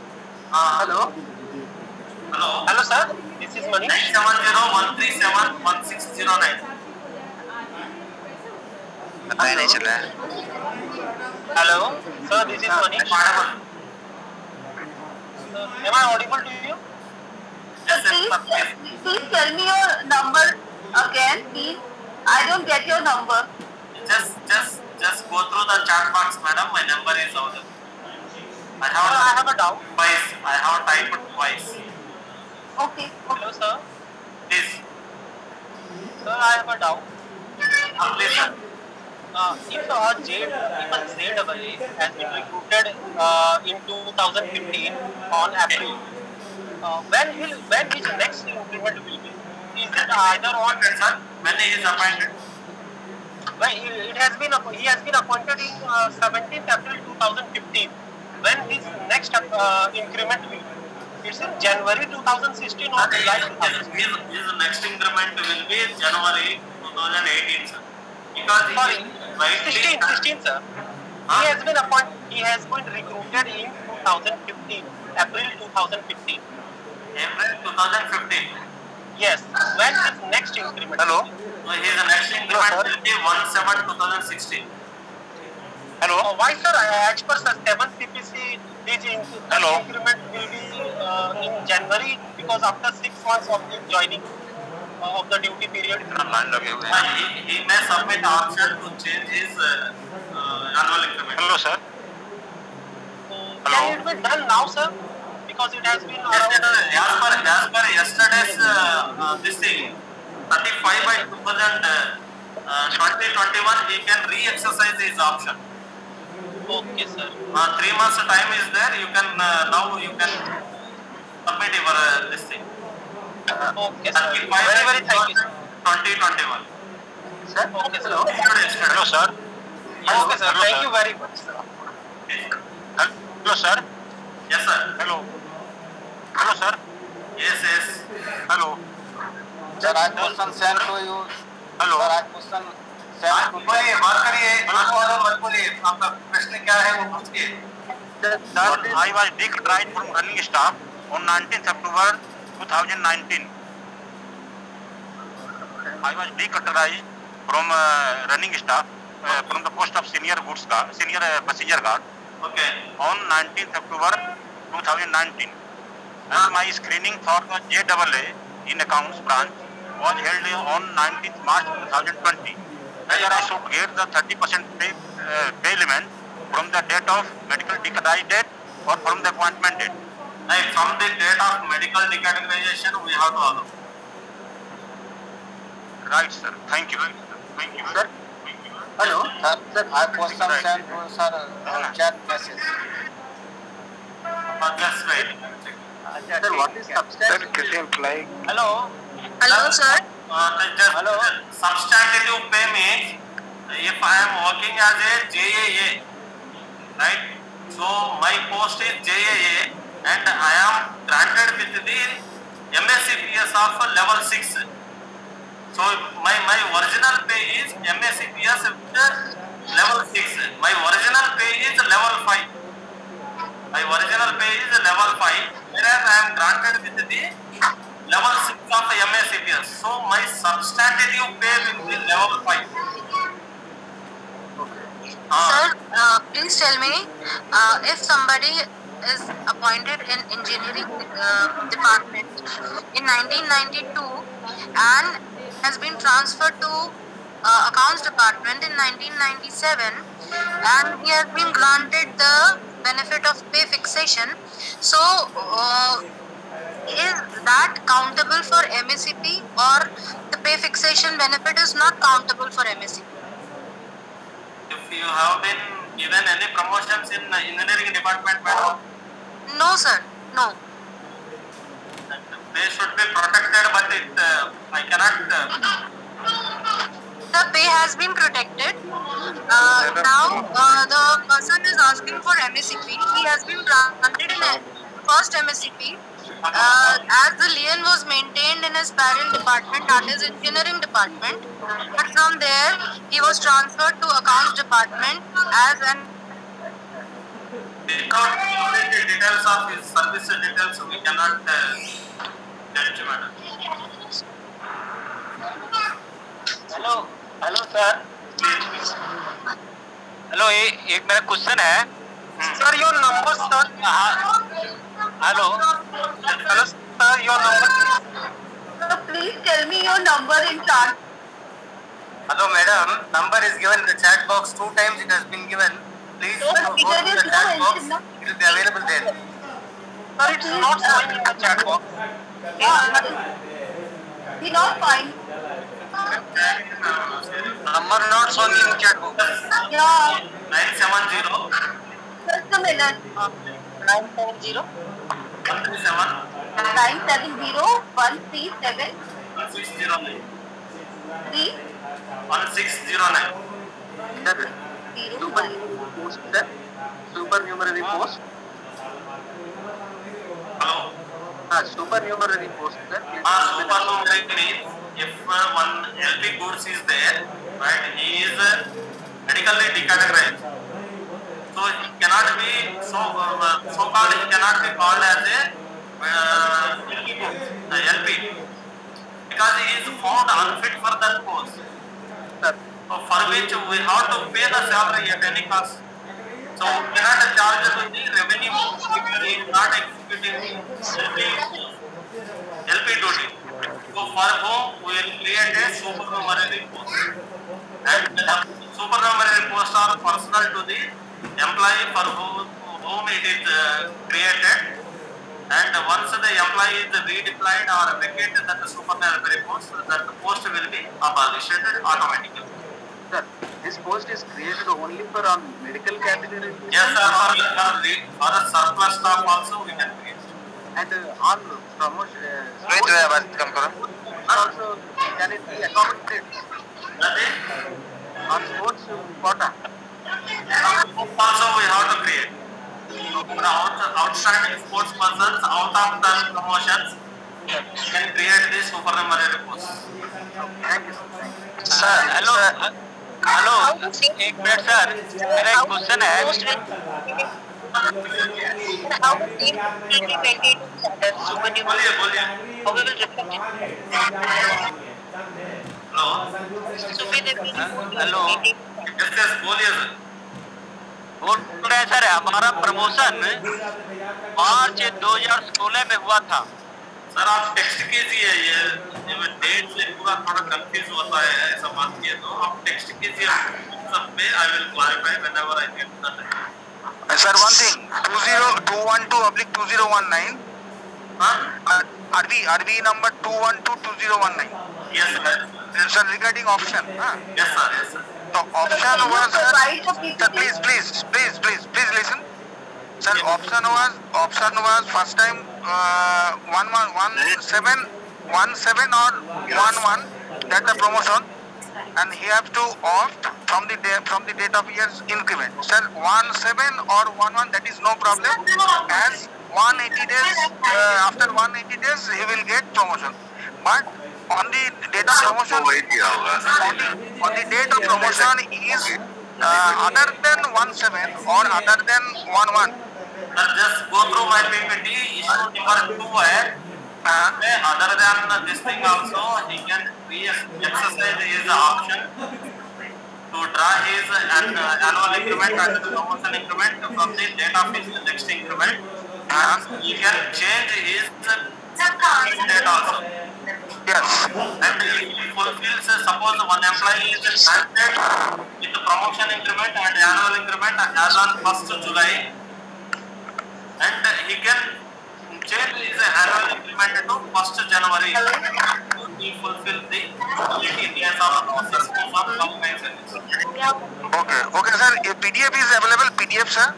Uh, hello? Hello? Hello, sir? This is Mani. Nine seven zero one three seven one six zero nine. Hello. Hello? Sir, this is Manish. Sir, am I audible to you? Please, please tell me your number again, please. I don't get your number. Just, just just go through the chat box, madam. My number is out. I sir, have, i have a doubt twice. I have typed twice. Okay. hello sir Please, sir i have a doubt uh, please, sir. uh, if a J, if a ZAA has been recruited uh, in 2015 on April, uh, when will when his next increment will be? Is it either on Okay, sir. When he is appointed? Well, it it has been he has been appointed in uh, 17th April 2015. When his next uh, increment will be? It's in January 2016 or Okay, July his, 2016. his, his next increment will be January 2018, sir. Because he Sorry, is 16, 16, sir. Huh? He has been appointed. He has been recruited in 2015, April 2015. April 2015. Yes. When his next increment? Hello? Well, he is an acting demand 1 2016. Hello. Oh, why, sir? As per sir, 7 CPC, this Hello. increment will be uh, in January because after six months of the joining uh, of the duty period. He, he may submit option to change his uh, uh annual increment. Hello, sir. Hello. Can it be done now, sir? Because it has been. Yes, yes, as, per, as per yesterday's uh, uh, this thing. 35 by 2021 uh, uh, he can re-exercise his option. Okay sir. Uh, 3 months time is there you can uh, now you can submit your uh, this thing. Okay sir. Very very thank you 2021. Sir? Okay sir. Hello, Hello sir. Yes, sir. Hello, thank you very much sir. Hello sir. Yes sir. Hello. Hello sir. Yes yes. Hello. Sir, I question sent to you. Hello Sir, I question sent to बोलिए बात करिए आप वाला मत बोलिए आपका प्रश्न क्या है वो पूछिए Sir, I was declared from running staff on 19th October 2019. I was decategorized from uh, running staff uh, from the post of senior goods guard, senior uh, passenger guard Okay. on 19th October 2019. And my screening for the JAA in accounts branch was held on 19th March 2020. Whether I should get the 30% pay, uh, pay element from the date of medical decategorized date or from the appointment date. Right, from the date of medical decategorization, we have to allow. Right, sir. Thank you. Thank you. Sir? Thank you. Hello. Sir, sir, I question Right. sent to sir uh, chat message. Uh, just wait. Sir, what is substance? Hello. Hello sir hello substantive pay में ये I am working as A J A A right so my post is J A A and I am granted with the MSC PS of level 6 so my my original pay is MSC PS with level 6 my original pay is level 5 my original pay is level 5 where I am granted with the level 6 of MSCPS. So my substantive pay will be level 5. Uh, Sir, uh, please tell me uh, if somebody is appointed in engineering uh, department in 1992 and has been transferred to uh, accounts department in 1997 and he has been granted the benefit of pay fixation. So, uh, is that countable for MSCP or the pay fixation benefit is not countable for MSc. If you have been given any promotions in engineering department, madam, No, sir. No. they should be protected, but it, uh, I cannot, uh, The pay has been protected. Uh, now uh, the person is asking for MSCP. He has been granted in first MSCP. Uh, as the lien was maintained in his parent department, that is engineering department. But from there, he was transferred to accounts department as an without knowing the details of his service details, we cannot uh, judge, madam. Hello hello sir hello ये एक मेरा question है sir your number sir hello hello sir your number. Hello, madam. Number is given in the chat box. Two times it has been given. Please No, go but to there the is chat no box. mention, no? It will be available there. Sir it's not in the chat box not fine. Number not shown in chat box. Yeah. Nine seven zero Just a. Nine seven zero. one three seven Nine seven zero one three seven one six zero nine three one six zero nine. Sir, zero super post, sir. Supernumerary post. Hello. Ah, supernumerary post, sir. Please. Uh, supernumerary means if uh, one LP goods is there, right, he is uh, medically decategorized. So he cannot be so uh, so called he cannot be called as a uh, good, uh, LP because he is found unfit for that post. So for which we have to pay the salary at any cost. So we cannot charge with the revenue if he is not executing LP, LP duty. So for whom we will create a supernumerary post. And the supernumerary posts are personal to the employee for whom, whom it is uh, created. And once the employee is redeployed or vacated that supernumerary post, that post will be abolished automatically. sir, this post is created only for on medical category. Yes, sir, for, for, the- for the surplus staff also we can create. And uh, on promotion. Uh, Wait, sports- wait, wait, come for- Also, can it be accommodated That is, on sports quota? Also we have to create. For out, outstanding sports persons out of the promotions, can create this supernumerary post. Sir. Thank you. Sir hello hello एक minute sir मेरा एक question है the. Hello hello बोलिए sir बोल रहे हैं sir हमारा promotion मार्च 2016 में हुआ था। सर आप टेक्स्ट कीजिए ये ये मैं डेट से पूरा थोड़ा कंफ्यूज होता है ऐसा बात किए तो आप टेक्स्ट कीजिए। सब पे I will clarify whenever I get the time Sir, one thing, 20212 oblique 2019, हाँ? Uh, RV, RV number 2122019. Yes sir Sir, regarding option, huh? Yes sir yes sir So option was, the PPT. please, please, please, please, please listen. Sir, option was, option was first time uh, one one one seven one seven or one one. That's the promotion, and he have to opt from the day from the date of year's increment. Sir, one seven or one one that is no problem. As 180 days uh, after 180 days he will get promotion, but on the date of promotion on the, the promotion is uh, other than one seven or other than one one. Sir just go through my PPT issue number 2 है Uh, other than this thing also he can re-exercise his option to draw his an, uh, annual increment and the promotion increment from the date of his next increment. uh, He can change his. Yes. And if he fulfills, uh, suppose one employee is granted with the promotion increment and annual increment as on 1st July, and he can change is an annual increment to first January to fulfill the ability in case of process of compliance service. Okay, okay, sir. A PDF is available. PDF, sir.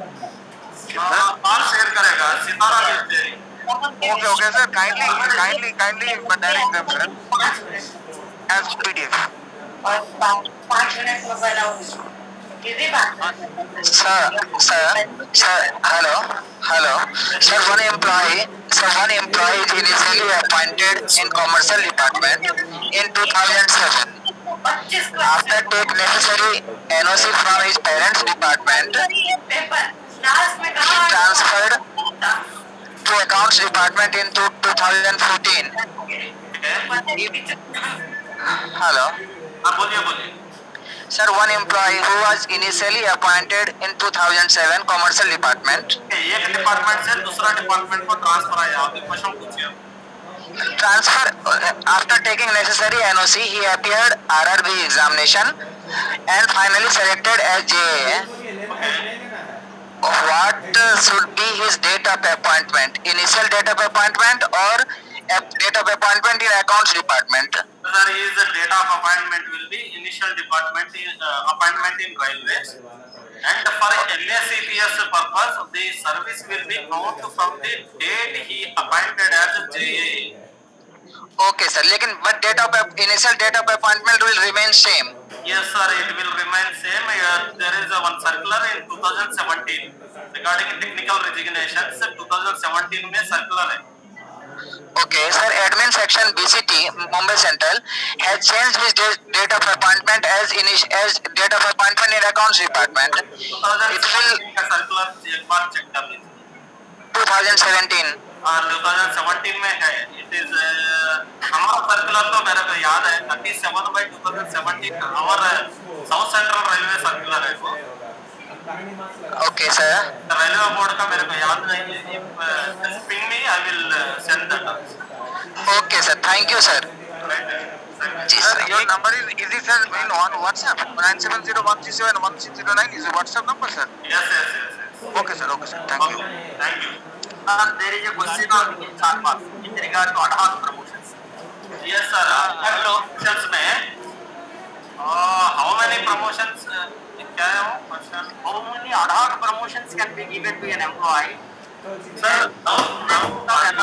हाँ, कौन share करेगा सितारा दे Okay, okay, sir. Kindly, kindly, kindly but direct them, sir, as PDF. Sir, sir, sir, hello, hello. Sir, one employee, sir, one employee is initially appointed in commercial department in 2007. After take necessary NOC from his parents' department, he transferred to accounts department in 2014. Hello. हाँ Sir, one employee who was initially appointed in 2007 commercial department एक department से दूसरा department को transfer आया आपने question पूछिए transfer uh, after taking necessary NOC he appeared RRB examination and finally selected as JA. what should be his date of appointment? Initial date of appointment or date of appointment in accounts department? Sir, his date of appointment will be initial department uh, appointment in railways. And for NACPS purpose, the service will be count from the date he appointed as JAE. Okay, sir. But date of initial date of appointment will remain same. Yes, sir, it will remain same. Uh, there is a one circular in 2017 regarding technical resignations. 2017 में circular है. Okay, sir, admin section BCT Mumbai Central has changed his date, of appointment as init- as date of appointment in accounts department. It will 2017 circular एक बार check कर लीजिए. 2017. हाँ 2017 में है it is हमारा circular तो मेरे को याद है 37 बाई 2017 हमारा साउथ सेंट्रल रेलवे सर्कुलर है वो Okay, sir. रेलवे बोर्ड का मेरे को याद नहीं है if ping me I will send that Okay, sir. Thank you, sir. जी seven zero one three seven one six zero nine is your WhatsApp number, sir. Yes yes yes Okay, sir. Okay, sir. Thank you. Thank you Uh, there is a question on chart pass in regard to ad hoc promotions. Yes, sir. Hoc promotions में uh, how many promotions? Uh, क्या है वो question? How many ad hoc promotions can be given to an employee? Sir, now, now the ad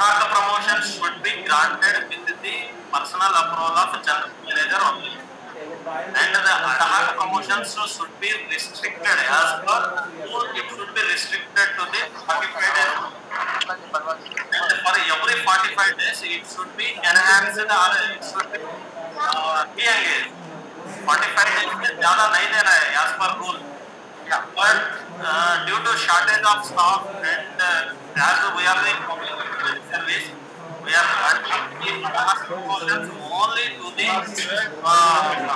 hoc promotions should be granted with the personal approval of general manager only. And the hoc promotions should be restricted as per it should be restricted to the 45 days and for every 45 days it should be enhanced or it should be uh, re-engaged 45 days से ज़्यादा नहीं देना है as per rule but uh, due to shortage of staff and uh, as we are in public service we are granting the ad hoc only to the uh, uh,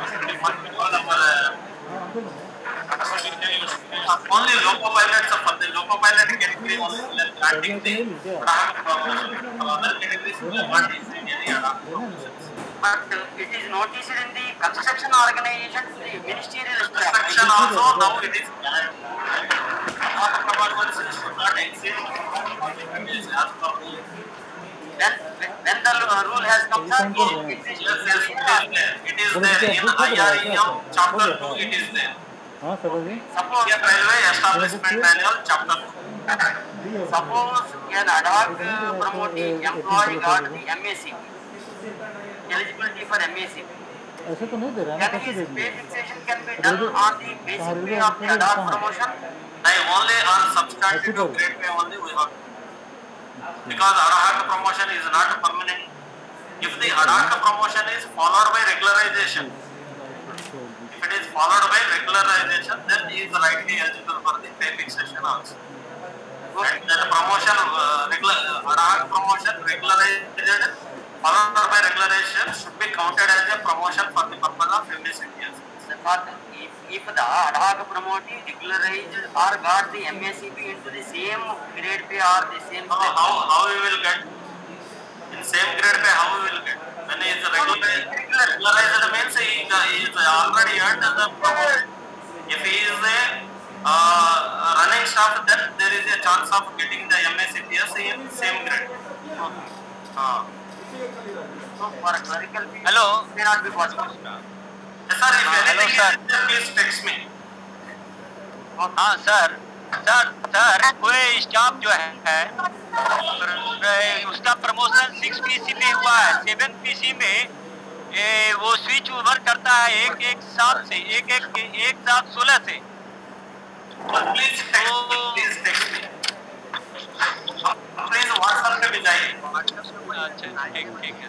only loco pilots for the loco pilot category only we the other categories hoc promotions. But uh, it is noticed in the construction organization, the ministerial Construction also now it is not exceed 45 days as per rule. When, when the uh, rule has come, sir, it is yes, it is there. It is there in IREM chapter 2 it is there. हाँ sir जी Suppose, Indian Railway Establishment Manual chapter 2. suppose an ad hoc uh, promotee employee got the MAC, eligibility for MAC. ऐसे तो नहीं दे रहा है कैसे दे pay दिए fixation can be done on the basic pay of the ad hoc promotion? They only on substantive to grade pay only we have. Because hoc promotion is not permanent. If the ad promotion is followed by regularization, if it is followed by regularization, then he is rightly eligible for the pay fixation also. And that promotion, uh, regular, ad promotion, regularized, followed by regularization should be counted as a promotion for the purpose of MSCPS. if the ad hoc promotee declares or got the MACP into the same grade pay or the same no, how how we will get in same grade pay how we will get when he is regularized regularized means he is, he is already earned the promotion if he is a uh, running staff then there is a chance of getting the MACP in same grade okay. uh, so for clerical hello may not be possible sir हाँ sir. Sir sir कोई staff जो है, है उसका promotion six PC में हुआ है seven PC में ए, वो स्विच ओवर करता है एक एक सात से एक एक एक सात सोलह से। तो- अच्छा ठीक ठीक है।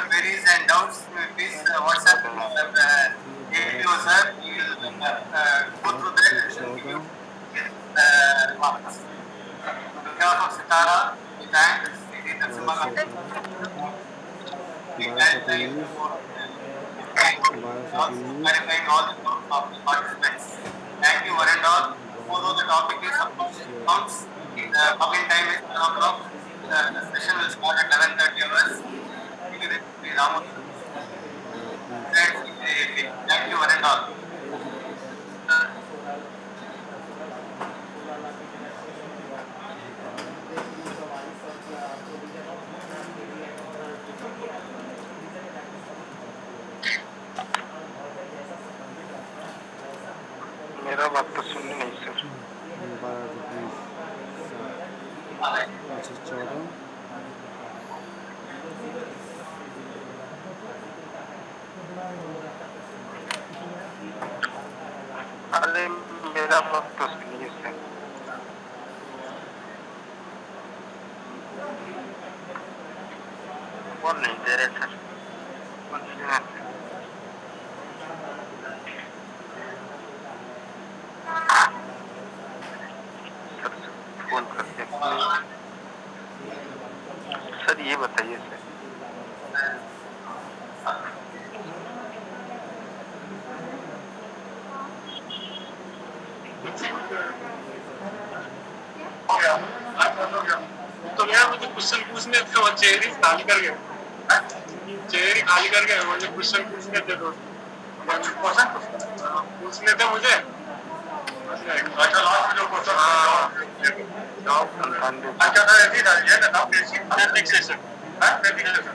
चेहरी खाली कर गए चेहरी खाली कर गए मुझे क्वेश्चन पूछने थे दोस्त। पूछने थे मुझे। अच्छा लास्ट में जो क्वेश्चन हाँ अच्छा, अच्छा था। ऐसी था ये ना था basic basic session basic session